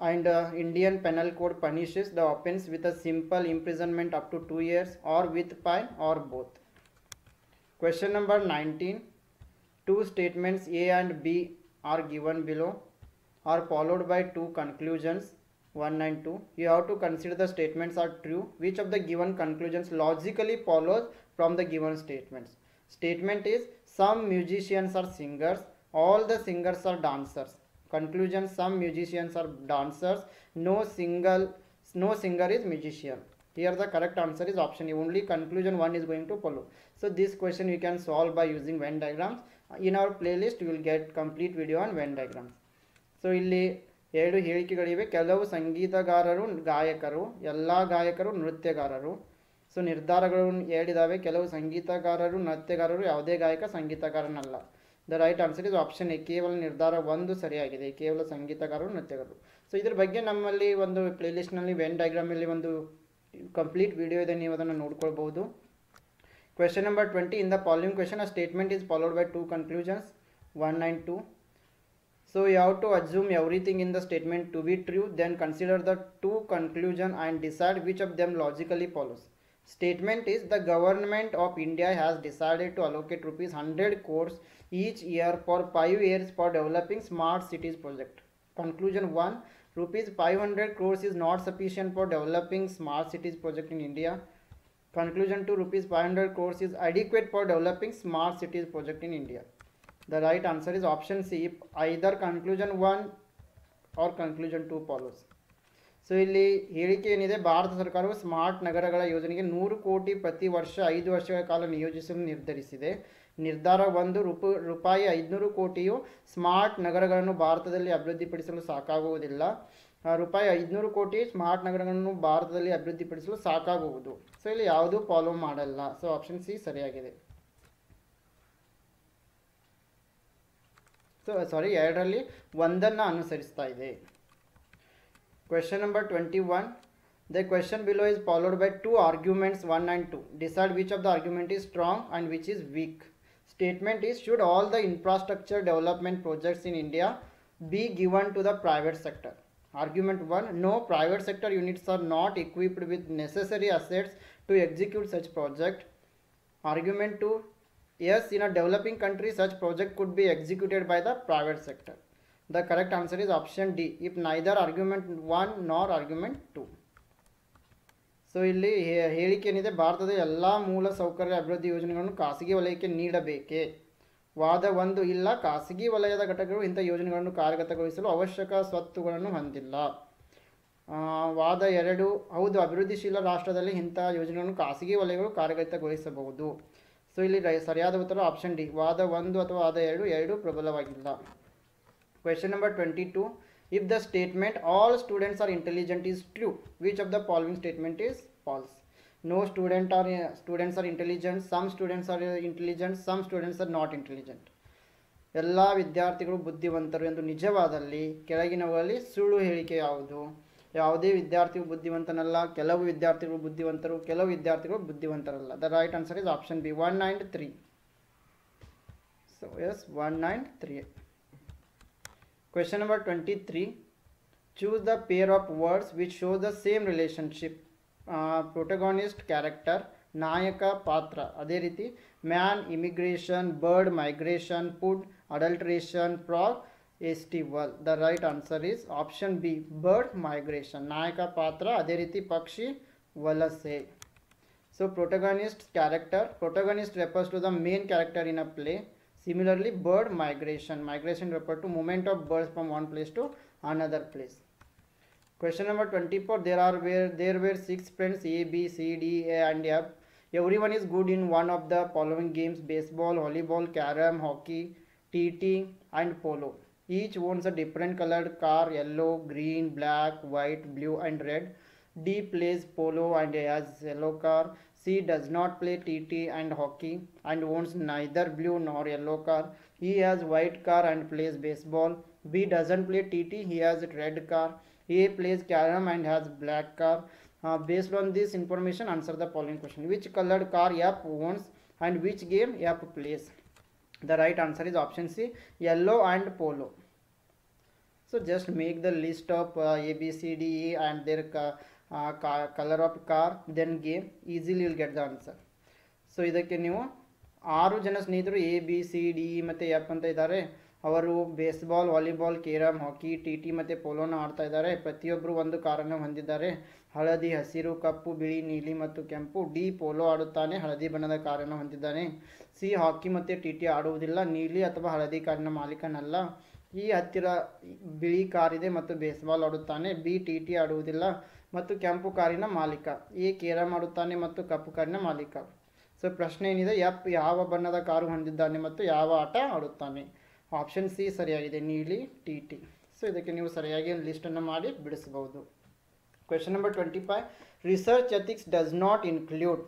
and uh, Indian Penal Code punishes the offense with a simple imprisonment up to two years or with fine or both. Question number 19. Two statements A and B are given below are followed by two conclusions 1 and 2. You have to consider the statements are true. Which of the given conclusions logically follows from the given statements? Statement is some musicians are singers, all the singers are dancers conclusion some musicians are dancers no single no singer is musician here the correct answer is option A. only conclusion one is going to follow so this question you can solve by using venn diagrams in our playlist you will get complete video on venn diagrams so ಇಲ್ಲಿ ಎರಡು ಹೇಳಿಕೆಗಳಿವೆ ಕೆಲವು ಸಂಗೀತಗಾರರು ಗಾಯಕರು ಎಲ್ಲ ಗಾಯಕರು ನೃತ್ಯಗಾರರು so ನಿರ್ಧಾರಗಳು ಹೇಳಿದಾವೆ ಕೆಲವು ಸಂಗೀತಗಾರರು ನೃತ್ಯಗಾರರು ಯಾವುದೇ ಗಾಯಕ ಸಂಗೀತಗಾರನಲ್ಲ the right answer is option A ಕೇವಲ ನಿರ್ಧಾರ ಒಂದು ಸರಿಯಾಗಿದೆ, ಕೇವಲ ಸಂಗೀತಗಾರರು, ನೃತ್ಯಗಾರರು. ಸೊ ಇದ್ರ ಬಗ್ಗೆ ನಮ್ಮಲ್ಲಿ ಒಂದು ಪ್ಲೇಲಿಸ್ಟ್ನಲ್ಲಿ ವೆನ್ ಡೈಗ್ರಾಮಲ್ಲಿ ಒಂದು ಕಂಪ್ಲೀಟ್ ವಿಡಿಯೋ ಇದೆ, ನೀವು ಅದನ್ನು ನೋಡ್ಕೊಳ್ಬಹುದು. Question number twenty in the following question a statement is followed by two conclusions one nine two so you have to assume everything in the statement to be true then consider the two conclusion and decide which of them logically follows statement is the government of India has decided to allocate rupees hundred crores each year for 5 years for developing smart cities project. Conclusion 1 rupees 500 crores is not sufficient for developing smart cities project in India. Conclusion 2 rupees 500 crores is adequate for developing smart cities project in India. The right answer is option C. If either conclusion 1 or conclusion 2 follows. So ಇಲ್ಲಿ ಹೇಳಿಕೆ ಏನಿದೆ ಭಾರತ ಸರ್ಕಾರವು smart ನಗರಗಳ ಯೋಜನೆಗೆ ನೂರು ಕೋಟಿ ಪ್ರತಿ ವರ್ಷ ಐದು ವರ್ಷಗಳ ಕಾಲ ನಿಯೋಜಿಸಲು ನಿರ್ಧರಿಸಿದೆ ನಿರ್ಧಾರ ಒಂದು ರೂಪ, ರೂಪಾಯಿ ಐದುನೂರು ಕೋಟಿಯು ಸ್ಮಾರ್ಟ್ ನಗರಗಳನ್ನು ಭಾರತದಲ್ಲಿ ಅಭಿವೃದ್ಧಿಪಡಿಸಲು ಸಾಕಾಗುವುದಿಲ್ಲ. ರೂಪಾಯಿ ಐದುನೂರು ಕೋಟಿ ಸ್ಮಾರ್ಟ್ ನಗರಗಳನ್ನು ಭಾರತದಲ್ಲಿ ಅಭಿವೃದ್ಧಿಪಡಿಸಲು ಸಾಕಾಗುವುದು. ಸೊ ಇಲ್ಲಿ ಯಾವುದೂ ಫಾಲೋ ಮಾಡಲ್ಲ. ಸೊ ಆಪ್ಷನ್ ಸಿ ಸರಿಯಾಗಿದೆ. ಸೊ ಸಾರಿ ಎರಡರಲ್ಲಿ ಒಂದನ್ನು ಅನುಸರಿಸ್ತಾ ಇದೆ. Question number twenty one the question below is followed by two arguments one and two decide which of the argument is strong and which is weak statement is should all the infrastructure development projects in India be given to the private sector? Argument 1. No private sector units are not equipped with necessary assets to execute such project. Argument 2. Yes, in a developing country such project could be executed by the private sector. The correct answer is option D if neither argument 1 nor argument 2. So ಇಲ್ಲಿ ಹೇಳಿಕೆ ಏನಿದೆ? ಭಾರತದ ಎಲ್ಲ ಮೂಲ ಸೌಕರ್ಯ ಅಭಿವೃದ್ಧಿ ಯೋಜನೆಗಳನ್ನು ಖಾಸಗಿ ವಲಯಕ್ಕೆ ನೀಡಬೇಕೇ? ವಾದ ಒಂದು, ಇಲ್ಲ, ಖಾಸಗಿ ವಲಯದ ಘಟಕಗಳು ಇಂಥ ಯೋಜನೆಗಳನ್ನು ಕಾರ್ಯಗತಗೊಳಿಸಲು ಅವಶ್ಯಕ ಸ್ವತ್ತುಗಳನ್ನು ಹೊಂದಿಲ್ಲ. ವಾದ ಎರಡು, ಹೌದು, ಅಭಿವೃದ್ಧಿಶೀಲ ರಾಷ್ಟ್ರದಲ್ಲಿ ಇಂಥ ಯೋಜನೆಗಳನ್ನು ಖಾಸಗಿ ವಲಯಗಳು ಕಾರ್ಯಗತಗೊಳಿಸಬಹುದು. ಸೊ ಇಲ್ಲಿ ಸರಿಯಾದ ಉತ್ತರ ಆಪ್ಷನ್ ಡಿ. ವಾದ ಒಂದು ಅಥವಾ ವಾದ ಎರಡು ಎರಡು ಪ್ರಬಲವಾಗಿಲ್ಲ. Question number twenty 22. If the statement all students are intelligent is true, which of the following statement is false? No student are students are intelligent, some students are intelligent, some students are not intelligent. ಎಲ್ಲ ವಿದ್ಯಾರ್ಥಿಗಳು ಬುದ್ಧಿವಂತರು ಎಂದು ನಿಜವಾದಲ್ಲಿ ಕೆಳಗಿನವುಗಳಲ್ಲಿ ಸುಳ್ಳು ಹೇಳಿಕೆ ಯಾವುದು ಯಾವುದೇ ವಿದ್ಯಾರ್ಥಿಯು ಬುದ್ಧಿವಂತನಲ್ಲ ಕೆಲವು ವಿದ್ಯಾರ್ಥಿಗಳು ಬುದ್ಧಿವಂತರು ಕೆಲವು ವಿದ್ಯಾರ್ಥಿಗಳು ಬುದ್ಧಿವಂತರಲ್ಲ the right answer is option B one and three so yes one and three Question number 23. Choose the pair of words which show the same relationship. Uh, protagonist character, ನಾಯಕ ಪಾತ್ರ ಅದೇ ರೀತಿ man immigration bird migration food adulteration frog estival the right answer is option B bird migration ನಾಯಕ ಪಾತ್ರ ಅದೇ ರೀತಿ ಪಕ್ಷಿ ವಲಸೆ So protagonist character, protagonist refers to the main character in a play. Similarly, bird migration. Migration refer to movement of birds from one place to another place. Question number 24. There are where there were six friends A, B, C, D, A, and F. Everyone is good in one of the following games: baseball, volleyball, carom, hockey, TT, and polo. Each owns a different colored car: yellow, green, black, white, blue, and red. D plays polo and has yellow car. She does not play TT and hockey and owns neither blue nor yellow car. He has white car and plays baseball. B doesn't play TT, he has red car. A plays carom and has black car. Uh, based on this information, answer the following question. Which colored car Yap owns and which game Yap plays? The right answer is option C, yellow and polo. So just make the list of uh, A, B, C, D, E and their car. Colour color of car, then game, easily get the answer. So ಇದಕ್ಕೆ ನೀವು ಆರು ಜನ ಸ್ನೇಹಿತರು A B C D ಮತ್ತು F ಅಂತ ಇದ್ದಾರೆ. ಅವರು baseball volleyball carrom hockey T T ಮತ್ತು ಪೋಲೋನ ಆಡ್ತಾ ಇದ್ದಾರೆ. ಪ್ರತಿಯೊಬ್ಬರು ಒಂದು ಕಾರನ್ನು ಹೊಂದಿದ್ದಾರೆ. ಹಳದಿ, ಹಸಿರು, ಕಪ್ಪು, ಬಿಳಿ, ನೀಲಿ ಮತ್ತು ಕೆಂಪು. ಡಿ ಪೋಲೋ ಆಡುತ್ತಾನೆ, ಹಳದಿ ಬಣ್ಣದ ಕಾರನ್ನು ಹೊಂದಿದ್ದಾನೆ. ಸಿ ಹಾಕಿ ಮತ್ತು ಟಿ ಟಿ ಆಡುವುದಿಲ್ಲ. ನೀಲಿ ಅಥವಾ ಹಳದಿ ಕಾರಿನ ಮಾಲೀಕನಲ್ಲ. ಈ ಹತ್ತಿರ ಬಿಳಿ ಕಾರಿದೆ ಮತ್ತು ಬೇಸ್ಬಾಲ್ ಆಡುತ್ತಾನೆ. ಬಿ ಟಿ ಟಿ ಆಡುವುದಿಲ್ಲ. ಮತ್ತು ಕೆಂಪು ಕಾರಿನ ಮಾಲೀಕ. ಎ ಕೇರ ಮಾಡುತ್ತಾನೆ ಮತ್ತು ಕಪ್ಪು ಕಾರಿನ ಮಾಲೀಕ. ಸೊ ಪ್ರಶ್ನೆ ಏನಿದೆ? ಎಫ್ ಯಾವ ಬಣ್ಣದ ಕಾರು ಹೊಂದಿದ್ದಾನೆ ಮತ್ತು ಯಾವ ಆಟ ಆಡುತ್ತಾನೆ? ಆಪ್ಷನ್ ಸಿ ಸರಿಯಾಗಿದೆ. ನೀಲಿ, ಟಿ ಟಿ ಸೊ ಇದಕ್ಕೆ ನೀವು ಸರಿಯಾಗಿ ಲಿಸ್ಟನ್ನು ಮಾಡಿ ಬಿಡಿಸಬಹುದು question number twenty five research ethics does not include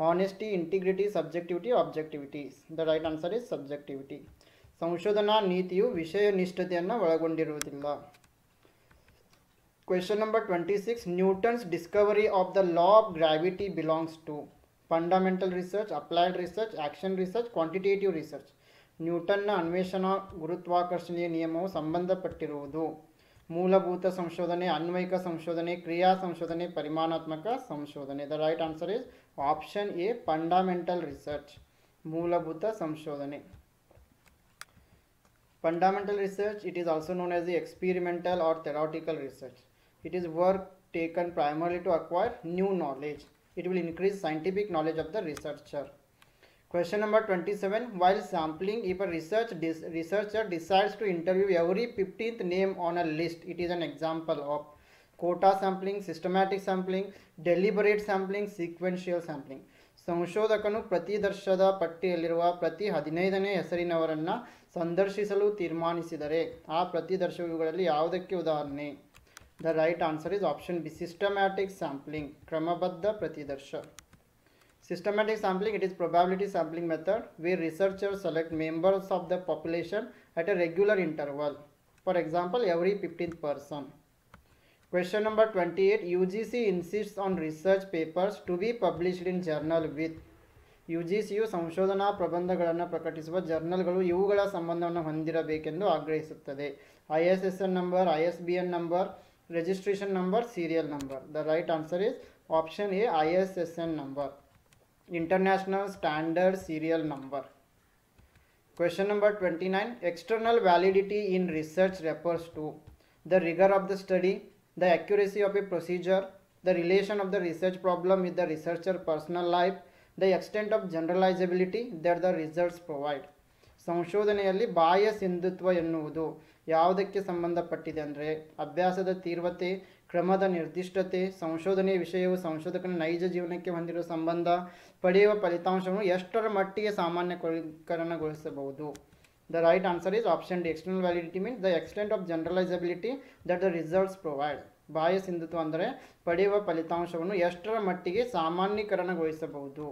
honesty integrity subjectivity objectivities the right answer is subjectivity ಸಂಶೋಧನಾ ನೀತಿಯು ವಿಷಯ ನಿಷ್ಠತೆಯನ್ನು ಒಳಗೊಂಡಿರುವುದಿಲ್ಲ Question number 26 Newton's discovery of the law of gravity belongs to fundamental research, applied research, action research, quantitative research. ನ್ಯೂಟನ್ನ ಅನ್ವೇಷಣಾ ಗುರುತ್ವಾಕರ್ಷಣೆಯ ನಿಯಮವು ಸಂಬಂಧಪಟ್ಟಿರುವುದು ಮೂಲಭೂತ ಸಂಶೋಧನೆ ಅನ್ವಯಿಕ ಸಂಶೋಧನೆ ಕ್ರಿಯಾ ಸಂಶೋಧನೆ ಪರಿಮಾಣಾತ್ಮಕ ಸಂಶೋಧನೆ the right answer is option A fundamental research ಮೂಲಭೂತ ಸಂಶೋಧನೆ Fundamental research, it is also known as the experimental or theoretical research. It is work taken primarily to acquire new knowledge. It will increase scientific knowledge of the researcher. Question number 27. While sampling, if a research researcher decides to interview every 15th name on a list, it is an example of quota sampling, systematic sampling, deliberate sampling, sequential sampling. ಸಂಶೋಧಕನು ಪ್ರತಿ ದರ್ಶದ ಪಟ್ಟಿಯಲ್ಲಿರುವ ಪ್ರತಿ ಹದಿನೈದನೇ ಹೆಸರಿನವರನ್ನು ಸಂದರ್ಶಿಸಲು ತೀರ್ಮಾನಿಸಿದರೆ ಆ ಪ್ರತಿ ದರ್ಶಕಗಳಲ್ಲಿ ಯಾವುದಕ್ಕೆ ಉದಾಹರಣೆ the right answer is option B systematic sampling ಕ್ರಮಬದ್ಧ Pratidarsha. Systematic sampling, it is probability sampling method where researchers select members of the population at a regular interval. For example, every 15th person. Question number 28. UGC insists on research papers to be published in journal with U G ಸಿಯು ಸಂಶೋಧನಾ ಪ್ರಬಂಧಗಳನ್ನು ಪ್ರಕಟಿಸುವ ಜರ್ನಲ್ಗಳು ಇವುಗಳ ಸಂಬಂಧವನ್ನು ಹೊಂದಿರಬೇಕೆಂದು ಆಗ್ರಹಿಸುತ್ತದೆ I S S N number I Registration number serial number the right answer is option A I S S N number International Standard Serial Number. Question number 29. External validity in research refers to the rigor of the study, the accuracy of a procedure, the relation of the research problem with the researcher personal life, the extent of generalizability that the results provide. ಸಂಶೋಧನೆಯಲ್ಲಿ ಬಾಹ್ಯ ಸಿಂಧುತ್ವ ಎನ್ನುವುದು ಯಾವುದಕ್ಕೆ ಸಂಬಂಧಪಟ್ಟಿದೆ ಅಂದರೆ ಅಭ್ಯಾಸದ ತೀವ್ರತೆ, ಕ್ರಮದ ನಿರ್ದಿಷ್ಟತೆ, ಸಂಶೋಧನೆಯ ವಿಷಯವು ಸಂಶೋಧಕನ ನೈಜ ಜೀವನಕ್ಕೆ ಹೊಂದಿರುವ ಸಂಬಂಧ ಪಡೆಯುವ ಫಲಿತಾಂಶವನ್ನು ಎಷ್ಟರ ಮಟ್ಟಿಗೆ ಸಾಮಾನ್ಯಕರಣಗೊಳಿಸಬಹುದು? The right answer is option D external validity means the extent of generalisability that the results provide ಬಾಹ್ಯ ಸಿಂಧುತ್ವ ಅಂದರೆ ಪಡೆಯುವ ಫಲಿತಾಂಶವನ್ನು ಎಷ್ಟರ ಮಟ್ಟಿಗೆ ಸಾಮಾನ್ಯೀಕರಣಗೊಳಿಸಬಹುದು?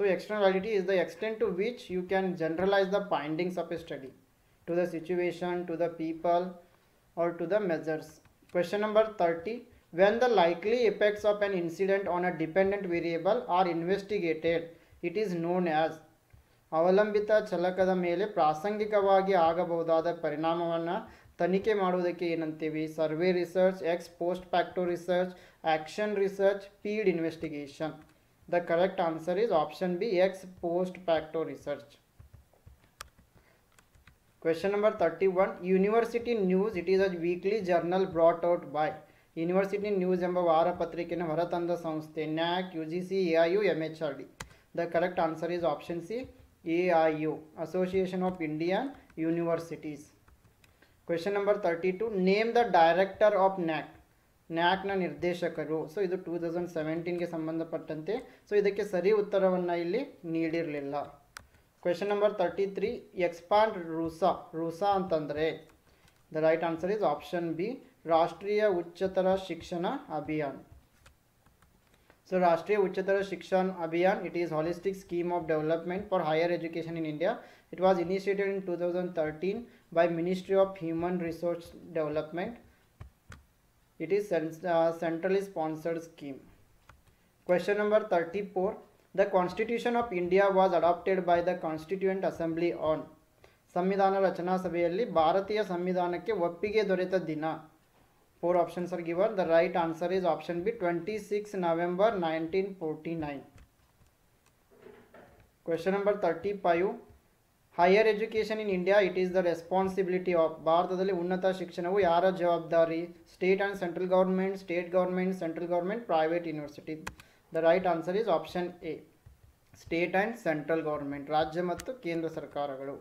External validity is the extent to which you can generalise the findings of a study. to the situation, to the people, or to the measures. Question number 30. When the likely effects of an incident on a dependent variable are investigated, it is known as ಅವಲಂಬಿತ ಚಲಕದ ಮೇಲೆ ಪ್ರಾಸಂಗಿಕವಾಗಿ ಆಗಬಹುದಾದ ಪರಿಣಾಮವನ್ನು ತನಿಖೆ ಮಾಡುವುದಕ್ಕೆ ಏನಂತೀವಿ survey research ex post facto research action research field investigation The correct answer is option B ex post facto research. Question number 31 University News, it is a weekly journal brought out by university news ಎಂಬ ವಾರಪತ್ರಿಕೆಯನ್ನು ಹೊರತಂದ ಸಂಸ್ಥೆ NAAC U G C A I U M H R D the correct answer is option C A I U association of Indian universities question number thirty two name the director of NAAC. ನ್ಯಾಕ್ನ ನಿರ್ದೇಶಕರು. So ಇದು two thousand ಸೆವೆಂಟೀನ್ಗೆ ಸಂಬಂಧಪಟ್ಟಂತೆ. So ಇದಕ್ಕೆ ಸರಿ ಉತ್ತರವನ್ನು ಇಲ್ಲಿ ನೀಡಿರಲಿಲ್ಲ. Question number thirty three expand RUSA RUSA ಅಂತಂದರೆ the right answer is option B Rashtriya Uchchatar Shiksha Abhiyan So Rashtriya Uchchatar Shikshan Abhiyan, it is holistic scheme of development for higher education in India. It was initiated in 2013 by Ministry of Human Resource Development. It is cen- uh, centrally sponsored scheme. Question number 34. The Constitution of India was adopted by the Constituent Assembly on ಸಂವಿಧಾನ ರಚನಾ ಸಭೆಯಲ್ಲಿ ಭಾರತೀಯ ಸಂವಿಧಾನಕ್ಕೆ ಒಪ್ಪಿಗೆ ದೊರೆತ ದಿನ four options are given the right answer is option B twenty six November nineteen forty nine question number thirty five higher education in India it is the responsibility of ಭಾರತದಲ್ಲಿ ಉನ್ನತ ಶಿಕ್ಷಣವು ಯಾರ ಜವಾಬ್ದಾರಿ state and central government state government central government private university the right answer is option A state and central government ರಾಜ್ಯ ಮತ್ತು ಕೇಂದ್ರ ಸರ್ಕಾರಗಳು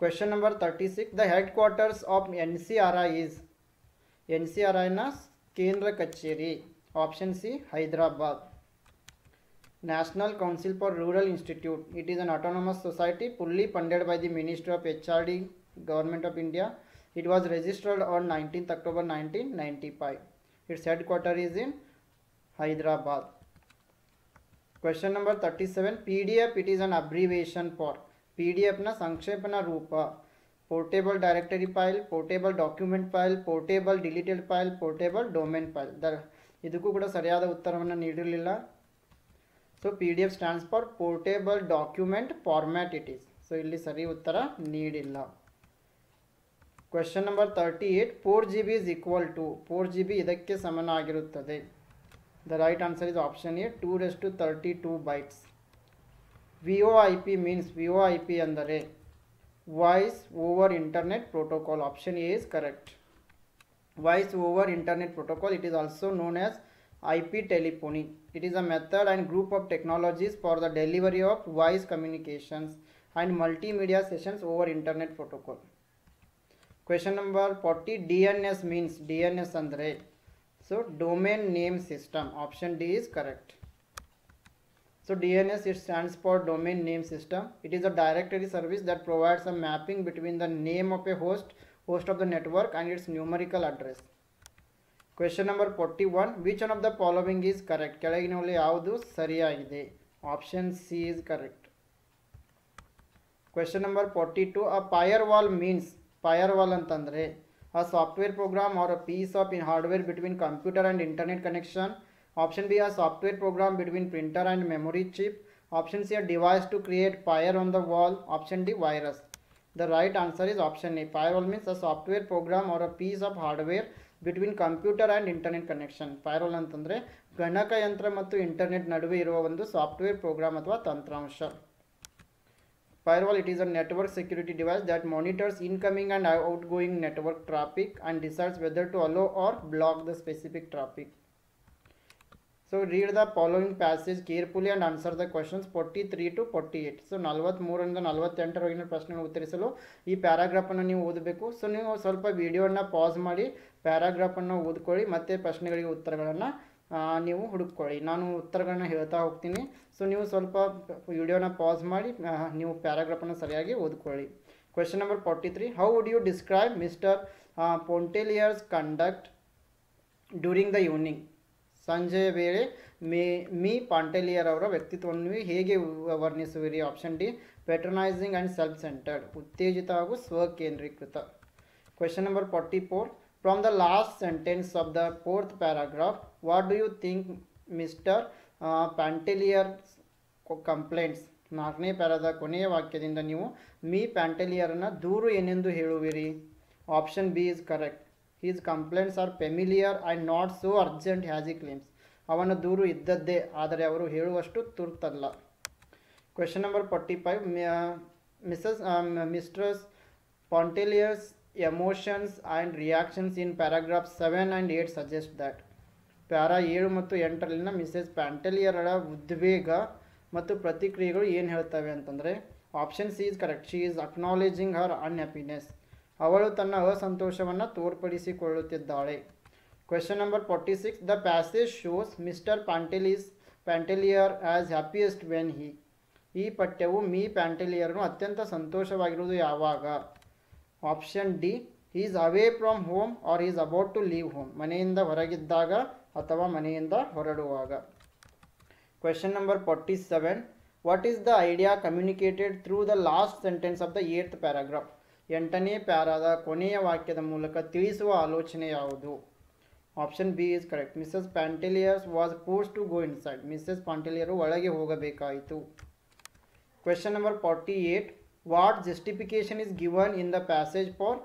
question number thirty six the headquarters of N C R I is N C R ಐನ ಕೇಂದ್ರ ಕಚೇರಿ option C Hyderabad national council for rural institute it is an autonomous society fully funded by the ministry of H R D government of India it was registered on nineteenth October nineteen ninety five its headquarter is in Hyderabad question number thirty seven P D F it is an abbreviation for P D ಎಫ್ನ ಸಂಕ್ಷೇಪಣ ರೂಪ portable directory file portable document file portable deleted file portable domain file there ಇದಕ್ಕೂ ಕೂಡ ಸರಿಯಾದ ಉತ್ತರವನ್ನು ನೀಡಿರಲಿಲ್ಲ. So P D F stands for portable document format it is so ಇಲ್ಲಿ ಸರಿ ಉತ್ತರ ನೀಡಿಲ್ಲ. Question number thirty eight four G B is equal to four G B ಇದಕ್ಕೆ ಸಮನಾಗಿರುತ್ತದೆ. The right answer is option A two raise to thirty two bytes V O I P means V O I P ಅಂದರೆ voice over internet protocol option A is correct voice over internet protocol it is also known as IP telephony. It is a method and group of technologies for the delivery of voice communications and multimedia sessions over internet protocol. Question number 40 DNS means DNS andre. So domain name system option D is correct. So DNS it stands for domain name system. It is a directory service that provides a mapping between the name of a host, host of the network and its numerical address. Question number forty one which one of the following is correct ಕೆಳಗಿನಲ್ಲಿ ಯಾವುದು ಸರಿಯಾಗಿದೆ option C is correct question number forty two a firewall means firewall ಅಂತಂದರೆ a software program or a piece of in hardware between computer and internet connection option B a software program between printer and memory chip option C a device to create fire on the wall option D virus the right answer is option A firewall means a software program or a piece of hardware between computer and internet connection firewall ಅಂತಂದರೆ ಗಣಕಯಂತ್ರ ಮತ್ತು internet ನಡುವೆ ಇರುವ ಒಂದು software program ಅಥವಾ ತಂತ್ರಾಂಶ firewall it is network security device that monitors incoming and outgoing network traffic and decides whether to allow or block the specific traffic so read the following passage carefully and answer the questions forty three to forty eight so ನಲ್ವತ್ತ್ಮೂರರಿಂದ ನಲವತ್ತೆಂಟರವರೆಗಿನ ಪ್ರಶ್ನೆಗಳನ್ನು ಉತ್ತರಿಸಲು ಈ ಪ್ಯಾರಾಗ್ರಾಫನ್ನು ನೀವು ಓದಬೇಕು. So ನೀವು ಸ್ವಲ್ಪ ವಿಡಿಯೋನ pause ಮಾಡಿ, ಪ್ಯಾರಾಗ್ರಾಫನ್ನು ಓದ್ಕೊಳ್ಳಿ, ಮತ್ತೆ ಪ್ರಶ್ನೆಗಳಿಗೆ ಉತ್ತರಗಳನ್ನು ನೀವು ಹುಡುಕ್ಕೊಳ್ಳಿ. ನಾನು ಉತ್ತರಗಳನ್ನ ಹೇಳ್ತಾ ಹೋಗ್ತೀನಿ. ಸೊ ನೀವು ಸ್ವಲ್ಪ ವಿಡಿಯೋನ ಪಾಸ್ ಮಾಡಿ ನೀವು ಪ್ಯಾರಾಗ್ರಾಫನ್ನು ಸರಿಯಾಗಿ ಓದ್ಕೊಳ್ಳಿ. Question number forty three how would you describe Mister Pontellier's conduct during the evening ಸಂಜೆ ವೇಳೆ ಮೇ, ಮೀ ಪಾಂಟೇಲಿಯರ್ ಅವರ ವ್ಯಕ್ತಿತ್ವವನ್ನು ಹೇಗೆ ವರ್ಣಿಸುವಿರಿ? Option D patronizing and self centered ಉತ್ತೇಜಿತ ಹಾಗೂ ಸ್ವಕೇಂದ್ರೀಕೃತ. Question number forty four from the last sentence of the fourth paragraph what do you think Mister Pontellier complaints ನಾಲ್ಕನೇ ಪ್ಯಾರಾದ ಕೊನೆಯ ವಾಕ್ಯದಿಂದ ನೀವು ಮೀ ಪ್ಯಾಂಟೆಲಿಯರ್ನ ದೂರು ಏನೆಂದು ಹೇಳುವಿರಿ? Option B is correct his complaints are familiar and not so urgent as he claims ಅವನ ದೂರು ಇದ್ದದ್ದೇ, ಆದರೆ ಅವರು ಹೇಳುವಷ್ಟು ತುರ್ತಲ್ಲ. Question number forty five Mrs mistress Pontellier's emotions and reactions in paragraph seven and eight suggest that para ಏಳು ಮತ್ತು ಎಂಟರಲ್ಲಿನ missus ಪ್ಯಾಂಟೆಲಿಯರರ ಉದ್ವೇಗ ಮತ್ತು ಪ್ರತಿಕ್ರಿಯೆಗಳು ಏನು ಹೇಳ್ತವೆ ಅಂತಂದರೆ option C is correct she is acknowledging her unhappiness ಅವಳು ತನ್ನ ಅಸಂತೋಷವನ್ನು ತೋರ್ಪಡಿಸಿಕೊಳ್ಳುತ್ತಿದ್ದಾಳೆ. Question number forty six the passage shows Mister Pontellier's Pontellier as happiest when he ಈ ಪಠ್ಯವು ಮೀ ಪ್ಯಾಂಟೆಲಿಯರ್ನು ಅತ್ಯಂತ ಸಂತೋಷವಾಗಿರುವುದು ಯಾವಾಗ? Option D is away from home or is about to leave home ಮನೆಯಿಂದ ಹೊರಗಿದ್ದಾಗ ಅಥವಾ ಮನೆಯಿಂದ ಹೊರಡುವಾಗ. Question number forty seven what is the idea communicated through the last sentence of the eighth paragraph ಎಂಟನೇ ಪ್ಯಾರಾದ ಕೊನೆಯ ವಾಕ್ಯದ ಮೂಲಕ ತಿಳಿಸುವ ಆಲೋಚನೆ ಯಾವುದು? Option B is correct Mrs Pontellier's was forced to go inside Mrs ಪಾಂಟೆಲಿಯರು ಒಳಗೆ ಹೋಗಬೇಕಾಯಿತು. Question number forty eight what justification is given in the passage for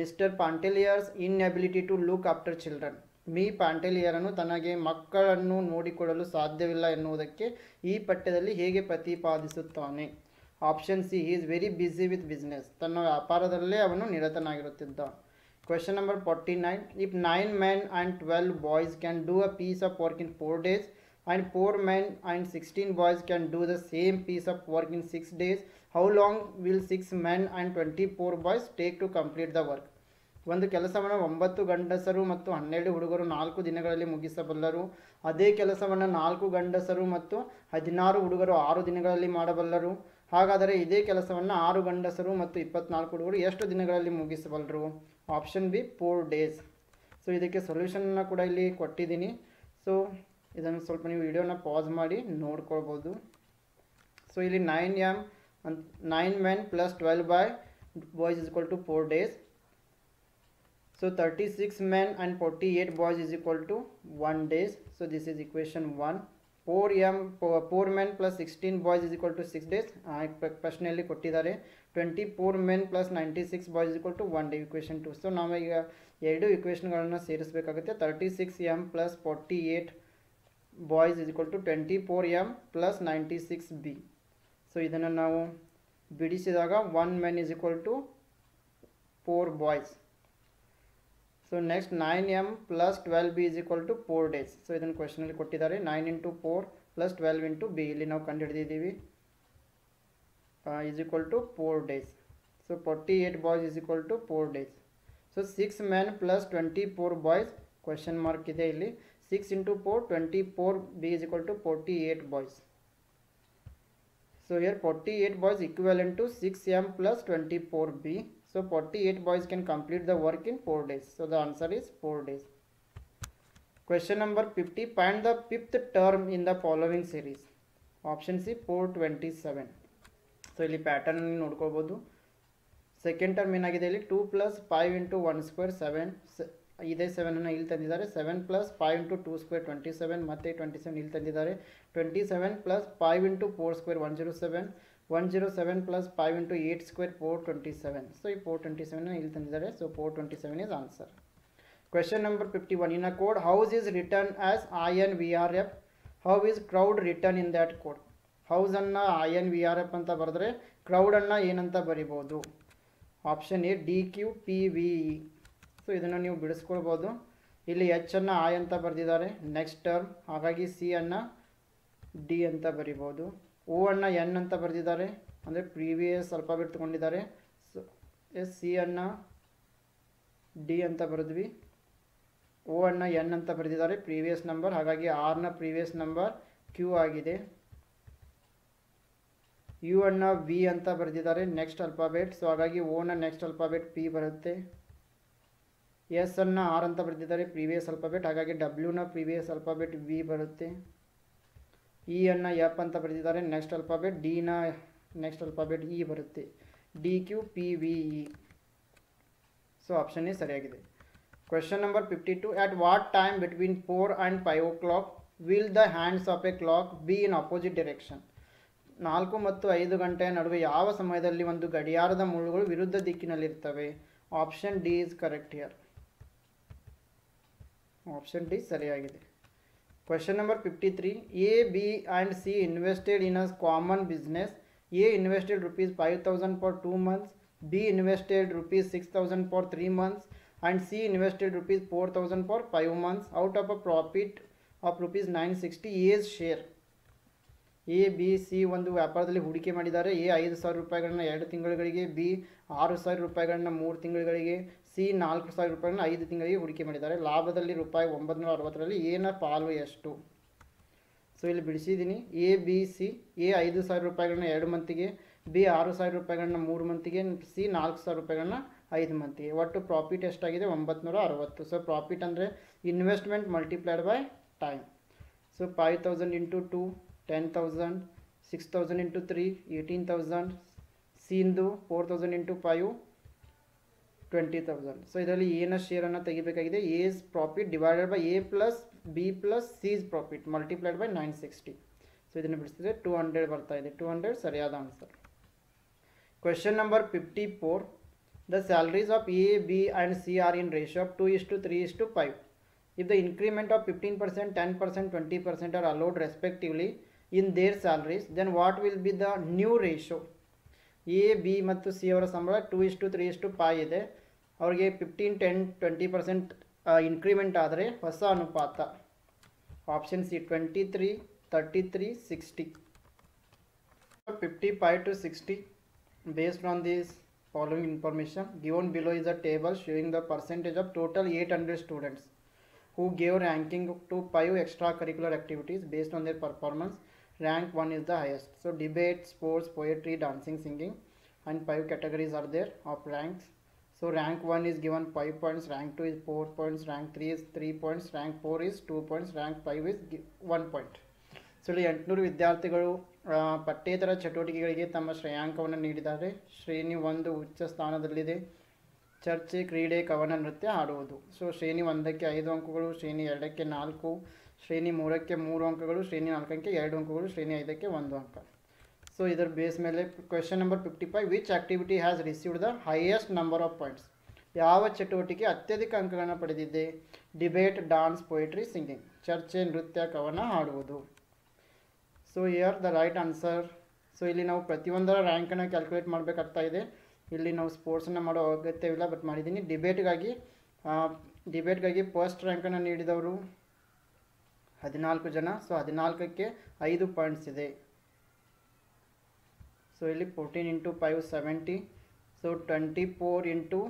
Mister Pontellier's inability to look after children me ಪಾಂಟೆಲಿಯರನು ತನಗೆ ಮಕ್ಕಳನ್ನು ನೋಡಿಕೊಳ್ಳಲು ಸಾಧ್ಯವಿಲ್ಲ ಎನ್ನುವುದಕ್ಕೆ ಈ ಪಠ್ಯದಲ್ಲಿ ಹೇಗೆ ಪ್ರತಿಪಾದಿಸುತ್ತಾನೆ? Option C is very busy with business. ತನ್ನ ವ್ಯಾಪಾರದಲ್ಲೇ ಅವನು ನಿರತನಾಗಿರುತ್ತಿದ್ದ. Question number forty nine, if nine men and twelve boys can do a piece of work in four days and four men and sixteen boys can do the same piece of work in six days, how long will six men and twenty four boys take to complete the work? ಒಂದು ಕೆಲಸವನ್ನು ಒಂಬತ್ತು ಗಂಡಸರು ಮತ್ತು ಹನ್ನೆರಡು ಹುಡುಗರು ನಾಲ್ಕು ದಿನಗಳಲ್ಲಿ ಮುಗಿಸಬಲ್ಲರು, ಅದೇ ಕೆಲಸವನ್ನು ನಾಲ್ಕು ಗಂಡಸರು ಮತ್ತು ಹದಿನಾರು ಹುಡುಗರು ಆರು ದಿನಗಳಲ್ಲಿ ಮಾಡಬಲ್ಲರು. ಹಾಗಾದರೆ ಇದೇ ಕೆಲಸವನ್ನು ಆರು ಗಂಡಸರು ಮತ್ತು ಇಪ್ಪತ್ನಾಲ್ಕು ಹುಡುಗರು ಎಷ್ಟು ದಿನಗಳಲ್ಲಿ ಮುಗಿಸಬಲ್ಲರು? Option B, four days. So, ಇದಕ್ಕೆ ಸೊಲ್ಯೂಷನ್ನ ಕೂಡ ಇಲ್ಲಿ ಕೊಟ್ಟಿದ್ದೀನಿ. ಸೊ, ಇದನ್ನು ಸ್ವಲ್ಪ ನೀವು ವಿಡಿಯೋನ ಪಾಸ್ ಮಾಡಿ ನೋಡ್ಕೊಳ್ಬೋದು. ಸೊ, ಇಲ್ಲಿ nine M, nine men plus twelve by boys is equal to four days. So 36 men and 48 boys is equal to 1 days. So, this is equation 1. 4m 4 men plus 16 boys is equal to 6 days. ಪ್ರಶ್ನೆಯಲ್ಲಿ ಕೊಟ್ಟಿದ್ದಾರೆ twenty four men plus ninety six boys equal to one day equation two so ನಾವು ಈಗ ಎರಡು ಇಕ್ವೇಷನ್ಗಳನ್ನು ಸೇರಿಸಬೇಕಾಗುತ್ತೆ thirty six M plus forty eight boys is equal to twenty four M plus ninety six B so ಇದನ್ನು ನಾವು ಬಿಡಿಸಿದಾಗ one men is equal to four boys so next nine M plus twelve B is equal to four days so ಇದನ್ನು ಕ್ವೆಶನಲ್ಲಿ ಕೊಟ್ಟಿದ್ದಾರೆ. Nine into four plus twelve into B ಇಲ್ಲಿ ನಾವು ಕಂಡುಹಿಡಿದಿದ್ದೀವಿ. Is equal to four days so forty eight boys is equal to four days so six men plus twenty four boys question mark ಇದೆ ಇಲ್ಲಿ. Six into four twenty four B is equal to forty eight boys so here forty eight boys equal into six M plus twenty four B So 48 boys can complete the work in 4 days. So, the answer is 4 days. Question number 50. Find the fifth term in the following series. Option C 427. So ಇಲ್ಲಿ pattern ನೋಡ್ಕೋಬೋದು second term ಏನಾಗಿದೆ ಇಲ್ಲಿ two plus five into one square seven ಇದೇ ಸೆವೆನನ್ನು ಇಲ್ಲಿ ತಂದಿದ್ದಾರೆ seven plus five into two square twenty seven ಮತ್ತು twenty seven ಇಲ್ಲಿ ತಂದಿದ್ದಾರೆ twenty seven plus five into four square one zero seven one zero seven plus five into eight square four twenty seven so ಈ four twenty seven ಇಲ್ಲಿ ತಂದಿದ್ದಾರೆ. So four twenty seven is answer question number fifty one in a code house is written as I N V R F how is crowd written in that code ಹೌಸನ್ನು I N V R F ಅಂತ ಬರೆದ್ರೆ ಕ್ರೌಡನ್ನು ಏನಂತ ಬರಿಬೋದು? Option A D Q P V E so ಇದನ್ನು ನೀವು ಬಿಡಿಸ್ಕೊಳ್ಬೋದು. ಇಲ್ಲಿ H ಅನ್ನು ಐ ಅಂತ ಬರೆದಿದ್ದಾರೆ. ನೆಕ್ಸ್ಟ್ ಟರ್ಮ್ ಹಾಗಾಗಿ ಸಿ ಅನ್ನು ಡಿ ಅಂತ ಬರಿಬೋದು. ಓ ಅಣ್ಣ ಎನ್ ಅಂತ ಬರೆದಿದ್ದಾರೆ. ಅಂದರೆ ಪ್ರೀವಿಯಸ್ ಅಲ್ಫಾಬೆಟ್ ತೊಗೊಂಡಿದ್ದಾರೆ ಸೊ, ಎಸ್, ಸಿ ಅಣ್ಣ, ಡಿ ಅಂತ ಬರೆದ್ವಿ. ಓ ಅಣ್ಣ ಎನ್ ಅಂತ ಬರೆದಿದ್ದಾರೆ, ಪ್ರೀವಿಯಸ್ ನಂಬರ್. ಹಾಗಾಗಿ ಆರ್ನ ಪ್ರೀವಿಯಸ್ ನಂಬರ್ ಕ್ಯೂ ಆಗಿದೆ. ಯು ಅಣ್ಣ ವಿ ಅಂತ ಬರೆದಿದ್ದಾರೆ, ನೆಕ್ಸ್ಟ್ ಅಲ್ಫಾಬೆಟ್. ಸೊ, ಹಾಗಾಗಿ ಓನ ನೆಕ್ಸ್ಟ್ ಅಲ್ಫಾಬೆಟ್ ಪಿ ಬರುತ್ತೆ. ಎಸ್ ಅನ್ನ ಆರ್ ಅಂತ ಬರೆದಿದ್ದಾರೆ, ಪ್ರೀವಿಯಸ್ ಅಲ್ಫಾಬೆಟ್. ಹಾಗಾಗಿ ಡಬ್ಲ್ಯೂನ ಪ್ರೀವಿಯಸ್ ಅಲ್ಫಾಬೆಟ್ ವಿ ಬರುತ್ತೆ. ಇ ಅನ್ನು ಎಫ್ ಅಂತ ಬರೆದಿದ್ದಾರೆ. ನೆಕ್ಸ್ಟ್ ಅಲ್ಫಾಬೆಟ್ ಡಿನ ನೆಕ್ಸ್ಟ್ ಅಲ್ಫಾಬೆಟ್ ಇ ಬರುತ್ತೆ. D Q P V E so option A ಸರಿಯಾಗಿದೆ. Question number fifty two at what time between four and five o'clock will the hands of a clock be in opposite direction ನಾಲ್ಕು ಮತ್ತು ಐದು ಗಂಟೆಯ ನಡುವೆ ಯಾವ ಸಮಯದಲ್ಲಿ ಒಂದು ಗಡಿಯಾರದ ಮುಳ್ಳುಗಳು ವಿರುದ್ಧ ದಿಕ್ಕಿನಲ್ಲಿರ್ತವೆ option D is correct here option D ಸರಿಯಾಗಿದೆ. Question number fifty three A B and C invested in a common business A invested rupees five thousand for two months B invested rupees six thousand for three months and C invested rupees four thousand for five months out of a profit of rupees nine sixty A's share A B C ಒಂದು ವ್ಯಾಪಾರದಲ್ಲಿ ಹೂಡಿಕೆ ಮಾಡಿದ್ದಾರೆ. A ಐದು ಸಾವಿರ ರೂಪಾಯಿಗಳನ್ನ ಎರಡು ತಿಂಗಳುಗಳಿಗೆ B ಆರು ಸಾವಿರ ರೂಪಾಯಿಗಳನ್ನ ಮೂರು ತಿಂಗಳುಗಳಿಗೆ ಸಿ ನಾಲ್ಕು ಸಾವಿರ ರೂಪಾಯಿಗಳನ್ನ ಐದು ತಿಂಗಳಿಗೆ ಹೂಡಿಕೆ ಮಾಡಿದ್ದಾರೆ. ಲಾಭದಲ್ಲಿ ರೂಪಾಯಿ ಒಂಬತ್ತು ಅರವತ್ತರಲ್ಲಿ ಏನ ಪಾಲು ಎಷ್ಟು? ಸೊ ಇಲ್ಲಿ ಬಿಡಿಸಿದ್ದೀನಿ. ಎ ಬಿ ಸಿ ಎ ಐದು ಸಾವಿರ ರೂಪಾಯಿಗಳನ್ನ ಎರಡು ಮಂತಿಗೆ ಬಿ ಆರು ಸಾವಿರ ರೂಪಾಯಿಗಳನ್ನ ಮೂರು ಮಂತಿಗೆ ಸಿ ನಾಲ್ಕು ಸಾವಿರ ರೂಪಾಯಿಗಳನ್ನ ಐದು ಮಂತಿಗೆ. ಒಟ್ಟು ಪ್ರಾಫಿಟ್ ಎಷ್ಟಾಗಿದೆ? ಒಂಬತ್ತು ಅರವತ್ತು. ಸೊ ಪ್ರಾಫಿಟ್ ಅಂದರೆ investment multiplied by time so five thousand into two ten thousand six thousand into three eighteen thousand Sindhu four thousand into five twenty thousand so ಇದರಲ್ಲಿ ಏನ ಶೇರನ್ನು ತೆಗಿಬೇಕಾಗಿದೆ. A's profit divided by A plus B plus C is profit multiplied by nine sixty so ಇದನ್ನು ಬಿಡಿಸಿದ್ರೆ two hundred ಬರ್ತಾ ಇದೆ. Two hundred ಸರಿಯಾದ answer question number fifty four the salaries of A B and C are in ratio of two is to three is to five if the increment of 15% 10% 20% are allowed respectively in their salaries, then what will be the new ratio? A, B ಮತ್ತು C ಅವರ ಸಂಬಳ two is to three is to five ಇದೆ. ಅವರಿಗೆ fifteen ten twenty percent increment ಆದರೆ ಹೊಸ ಅನುಪಾತ. Option C twenty three thirty three sixty fifty five to sixty based on this following information given below is a table showing the percentage of total eight hundred students who gave ranking to five extra curricular activities based on their performance rank 1 is the highest so debate sports poetry dancing singing and five categories are there of ranks so rank 1 is given 5 points rank 2 is 4 points rank 3 is 3 points rank 4 is 2 points rank 5 is gi- 1 point so ಇಲ್ಲಿ ಎಂಟುನೂರು ವಿದ್ಯಾರ್ಥಿಗಳು ಪಠ್ಯೇತರ ಚಟುವಟಿಕೆಗಳಿಗೆ ತಮ್ಮ ಶ್ರೇಯಾಂಕವನ್ನು ನೀಡಿದ್ದಾರೆ ಶ್ರೇಣಿ ಒಂದು ಉಚ್ಚ ಸ್ಥಾನದಲ್ಲಿದೆ ಚರ್ಚೆ ಕ್ರೀಡೆ ಕವನ ನೃತ್ಯ ಆಡುವುದು ಸೊ ಶ್ರೇಣಿ ಒಂದಕ್ಕೆ ಐದು ಅಂಕಗಳು ಶ್ರೇಣಿ ಎರಡಕ್ಕೆ ನಾಲ್ಕು ಶ್ರೇಣಿ ಮೂರಕ್ಕೆ ಮೂರು ಅಂಕಗಳು, ಶ್ರೇಣಿ ನಾಲ್ಕಕ್ಕೆ ಎರಡು ಅಂಕಗಳು, ಶ್ರೇಣಿ ಐದಕ್ಕೆ ಒಂದು ಅಂಕ. ಸೊ ಇದರ ಬೇಸ್ ಮೇಲೆ question number fifty five which activity has received the highest number of points ಯಾವ ಚಟುವಟಿಕೆ ಅತ್ಯಧಿಕ ಅಂಕಗಳನ್ನು ಪಡೆದಿದೆ? ಡಿಬೇಟ್ ಡಾನ್ಸ್ ಪೊಯಿಟ್ರಿ ಸಿಂಗಿಂಗ್ ಚರ್ಚೆ, ನೃತ್ಯ, ಕವನ, ಹಾಡುವುದು. So here the right answer so ಇಲ್ಲಿ ನಾವು ಪ್ರತಿಯೊಂದರ ರ್ಯಾಂಕನ್ನು ಕ್ಯಾಲ್ಕುಲೇಟ್ ಮಾಡಬೇಕಾಗ್ತಾ ಇದೆ. ಇಲ್ಲಿ ನಾವು ಸ್ಪೋರ್ಟ್ಸನ್ನು ಮಾಡೋ ಅಗತ್ಯವಿಲ್ಲ ಬಟ್ ಮಾಡಿದ್ದೀನಿ ಡಿಬೇಟ್ಗಾಗಿ ಡಿಬೇಟ್ಗಾಗಿ ಫಸ್ಟ್ ರ್ಯಾಂಕನ್ನು ನೀಡಿದವರು ಹದಿನಾಲ್ಕು ಜನ ಸೊ ಹದಿನಾಲ್ಕಕ್ಕೆ ಐದು ಪಾಯಿಂಟ್ಸ್ ಇದೆ. ಸೊ ಇಲ್ಲಿ fourteen into five seventy so twenty four into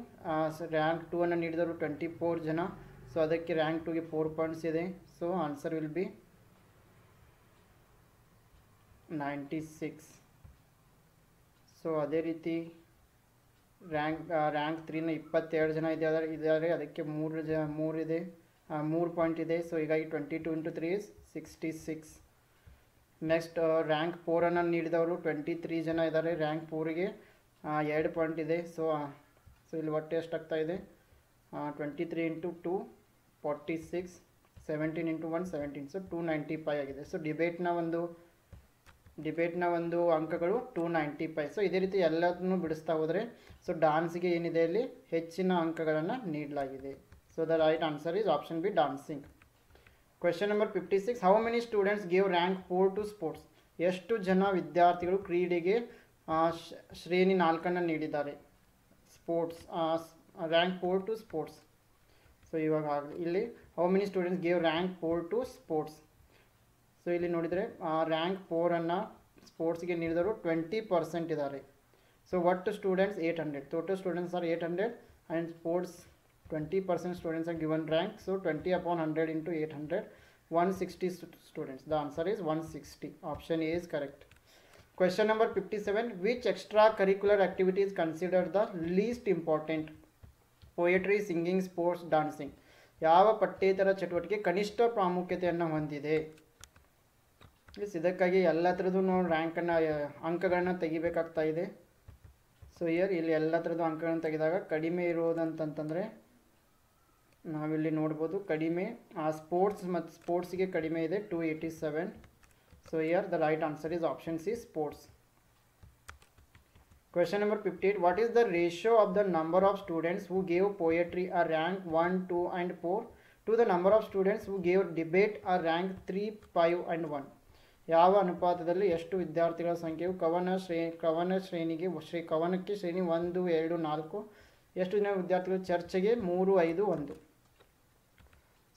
rank two ಅನ್ನು ನೀಡಿದರು ಟ್ವೆಂಟಿ ಫೋರ್ ಜನ ಸೊ ಅದಕ್ಕೆ ರ್ಯಾಂಕ್ ಟೂಗೆ ಫೋರ್ ಪಾಯಿಂಟ್ಸ್ ಇದೆ. So answer will be ninety six so ಅದೇ ರೀತಿ ರ್ಯಾಂಕ್ ರ್ಯಾಂಕ್ ತ್ರೀನ ಇಪ್ಪತ್ತೆರಡು ಜನ ಇದ್ದಾರೆ ಇದ್ದಾರೆ, ಅದಕ್ಕೆ ಮೂರು ಜ ಮೂರಿದೆ ಮೂರು ಪಾಯಿಂಟ್ ಇದೆ. ಸೊ ಹೀಗಾಗಿ twenty two into three is sixty six next rank ಫೋರನ್ನು ನೀಡಿದವರು ಟ್ವೆಂಟಿ ತ್ರೀ ಜನ ಇದ್ದಾರೆ. ರ್ಯಾಂಕ್ ಫೋರಿಗೆ ಎರಡು ಪಾಯಿಂಟ್ ಇದೆ. ಸೊ ಸೊ ಇಲ್ಲಿ ಒಟ್ಟು ಎಷ್ಟಾಗ್ತಾ ಇದೆ? Twenty three into two forty six seventeen into one seventeen so two ninety five ಆಗಿದೆ ಸೊ ಡಿಬೇಟ್ನ ಒಂದು ಡಿಬೇಟ್ನ ಒಂದು ಅಂಕಗಳು ಟೂ ನೈಂಟಿ ಫೈವ್ ಸೊ ಇದೇ ರೀತಿ ಎಲ್ಲದನ್ನು ಬಿಡಿಸ್ತಾ ಹೋದರೆ ಸೊ ಡಾನ್ಸ್ಗೆ ಏನಿದೆ ಇಲ್ಲಿ? ಹೆಚ್ಚಿನ ಅಂಕಗಳನ್ನು ನೀಡಲಾಗಿದೆ. So the right answer is option B dancing question number fifty six how many students give rank four to sports ಎಷ್ಟು ಜನ ವಿದ್ಯಾರ್ಥಿಗಳು ಕ್ರೀಡೆಗೆ ಶ್ರೇಣಿ ನಾಲ್ಕನ್ನು ನೀಡಿದ್ದಾರೆ? Sports rank four to sports so ಇವಾಗ ಇಲ್ಲಿ how many students gave rank four to sports so ಇಲ್ಲಿ ನೋಡಿದರೆ ರ್ಯಾಂಕ್ ಫೋರನ್ನು ಸ್ಪೋರ್ಟ್ಸ್ಗೆ ನೀಡಿದವರು ಟ್ವೆಂಟಿ ಪರ್ಸೆಂಟ್ ಇದ್ದಾರೆ. ಸೊ ಒಟ್ಟು students eight hundred total students are eight hundred and sports twenty percent students are given rank so twenty upon hundred into eight hundred one sixty students the answer is one sixty option A is correct question number fifty seven which extra curricular activities consider the least important poetry singing sports dancing ಯಾವ ಪಠ್ಯೇತರ ಚಟುವಟಿಕೆ ಕನಿಷ್ಠ ಪ್ರಾಮುಖ್ಯತೆಯನ್ನು ಹೊಂದಿದೆ? Please ಇದಕ್ಕಾಗಿ ಎಲ್ಲ ಥರದ್ದು ನಾವು ರ್ಯಾಂಕನ್ನು ಅಂಕಗಳನ್ನು ತೆಗಿಬೇಕಾಗ್ತಾ ಇದೆ. ಸೊ ಇಯರ್ ಇಲ್ಲಿ ಎಲ್ಲ ಥರದ್ದು ಅಂಕಗಳನ್ನು ತೆಗೆದಾಗ ಕಡಿಮೆ ಇರೋದಂತಂತಂದರೆ ನಾವಿಲ್ಲಿ ನೋಡ್ಬೋದು ಕಡಿಮೆ, ಆ ಸ್ಪೋರ್ಟ್ಸ್ ಮತ್ತು ಸ್ಪೋರ್ಟ್ಸ್ಗೆ ಕಡಿಮೆ ಇದೆ two eighty seven so here the right answer is option C sports question number fifty eight what is the ratio of the number of students who gave poetry a rank one two and four to the number of students who gave debate a rank three five and one ಯಾವ ಅನುಪಾತದಲ್ಲಿ ಎಷ್ಟು ವಿದ್ಯಾರ್ಥಿಗಳ ಸಂಖ್ಯೆಯು ಕವನ ಶ್ರೇ, ಕವನ ಶ್ರೇಣಿಗೆ, ಶ್ರೇ ಕವನಕ್ಕೆ ಶ್ರೇಣಿ ಒಂದು, ಎರಡು, ನಾಲ್ಕು, ಎಷ್ಟು ಜನ ವಿದ್ಯಾರ್ಥಿಗಳು ಚರ್ಚೆಗೆ? ಮೂರು, ಐದು, ಒಂದು.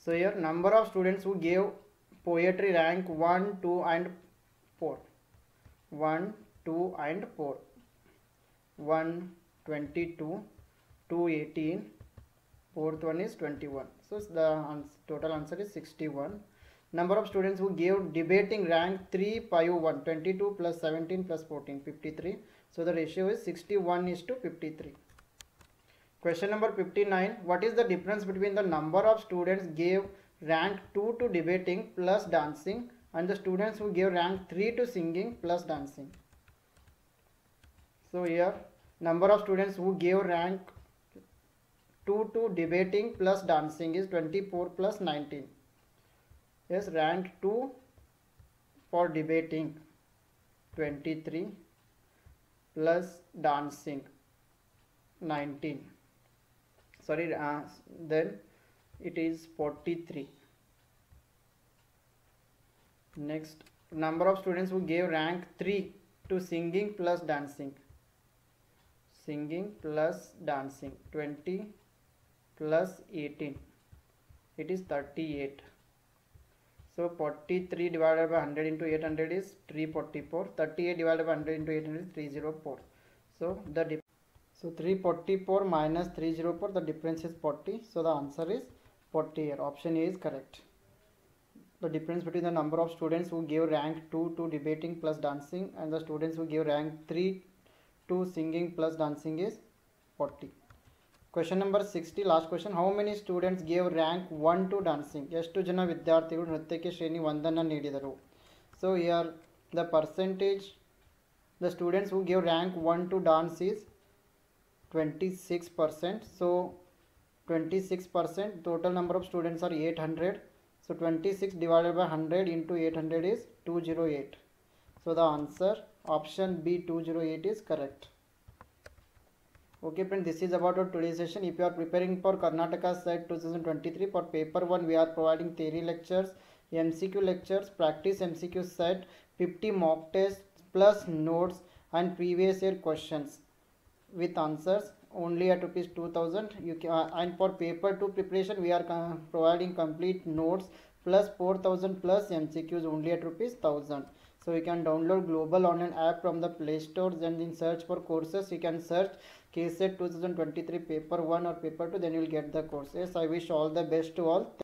So here number of students who gave poetry rank 1, 2 and 4. 1, 2 and 4. 122, 218, fourth one is 21. So the total answer is 61. Number of students who gave debating rank 3, 5, 1, 22 plus 17 plus 14, 53. So the ratio is 61 is to 53 question number 59 what is the difference between the number of students gave rank 2 to debating plus dancing and the students who gave rank 3 to singing plus dancing? So here number of students who gave rank 2 to debating plus dancing is 24 plus 19 yes rank 2 for debating 23 plus dancing 19 sorry uh, then it is 43 next number of students who gave rank 3 to singing plus dancing. Singing plus dancing 20 plus 18 it is 38 so 43 divided by 100 into 800 is 344 38 divided by 100 into 800 is 304 so the so 344 minus 304 the difference is 40 so the answer is 40 here option a is correct the difference between the number of students who gave rank 2 to debating plus dancing and the students who gave rank 3 to singing plus dancing is 40 question number sixty last question how many students gave rank one to dancing ಎಷ್ಟು ಜನ ವಿದ್ಯಾರ್ಥಿಗಳು ನೃತ್ಯಕ್ಕೆ ಶ್ರೇಣಿ ಒಂದನ್ನು ನೀಡಿದರು so here the percentage the students who gave rank one to dance is 26 percent. So 26 percent total number of students are 800 so 26 divided by 100 into 800 is 208 so the answer option b 208 is correct. Okay friend this is about our today's session. If you are preparing for karnataka site 2023 for paper 1 we are providing theory lectures mcq lectures practice mcq set 50 mock tests plus notes and previous year questions with answers only at rupees 2000 you can, uh, and for paper 2 preparation we are providing complete notes plus 4000 plus mcqs only at rupees 1000 so you can download global online app from the play store and in search for courses you can search KSET 2023 paper 1 or paper 2 then you will get the course yes i wish all the best to all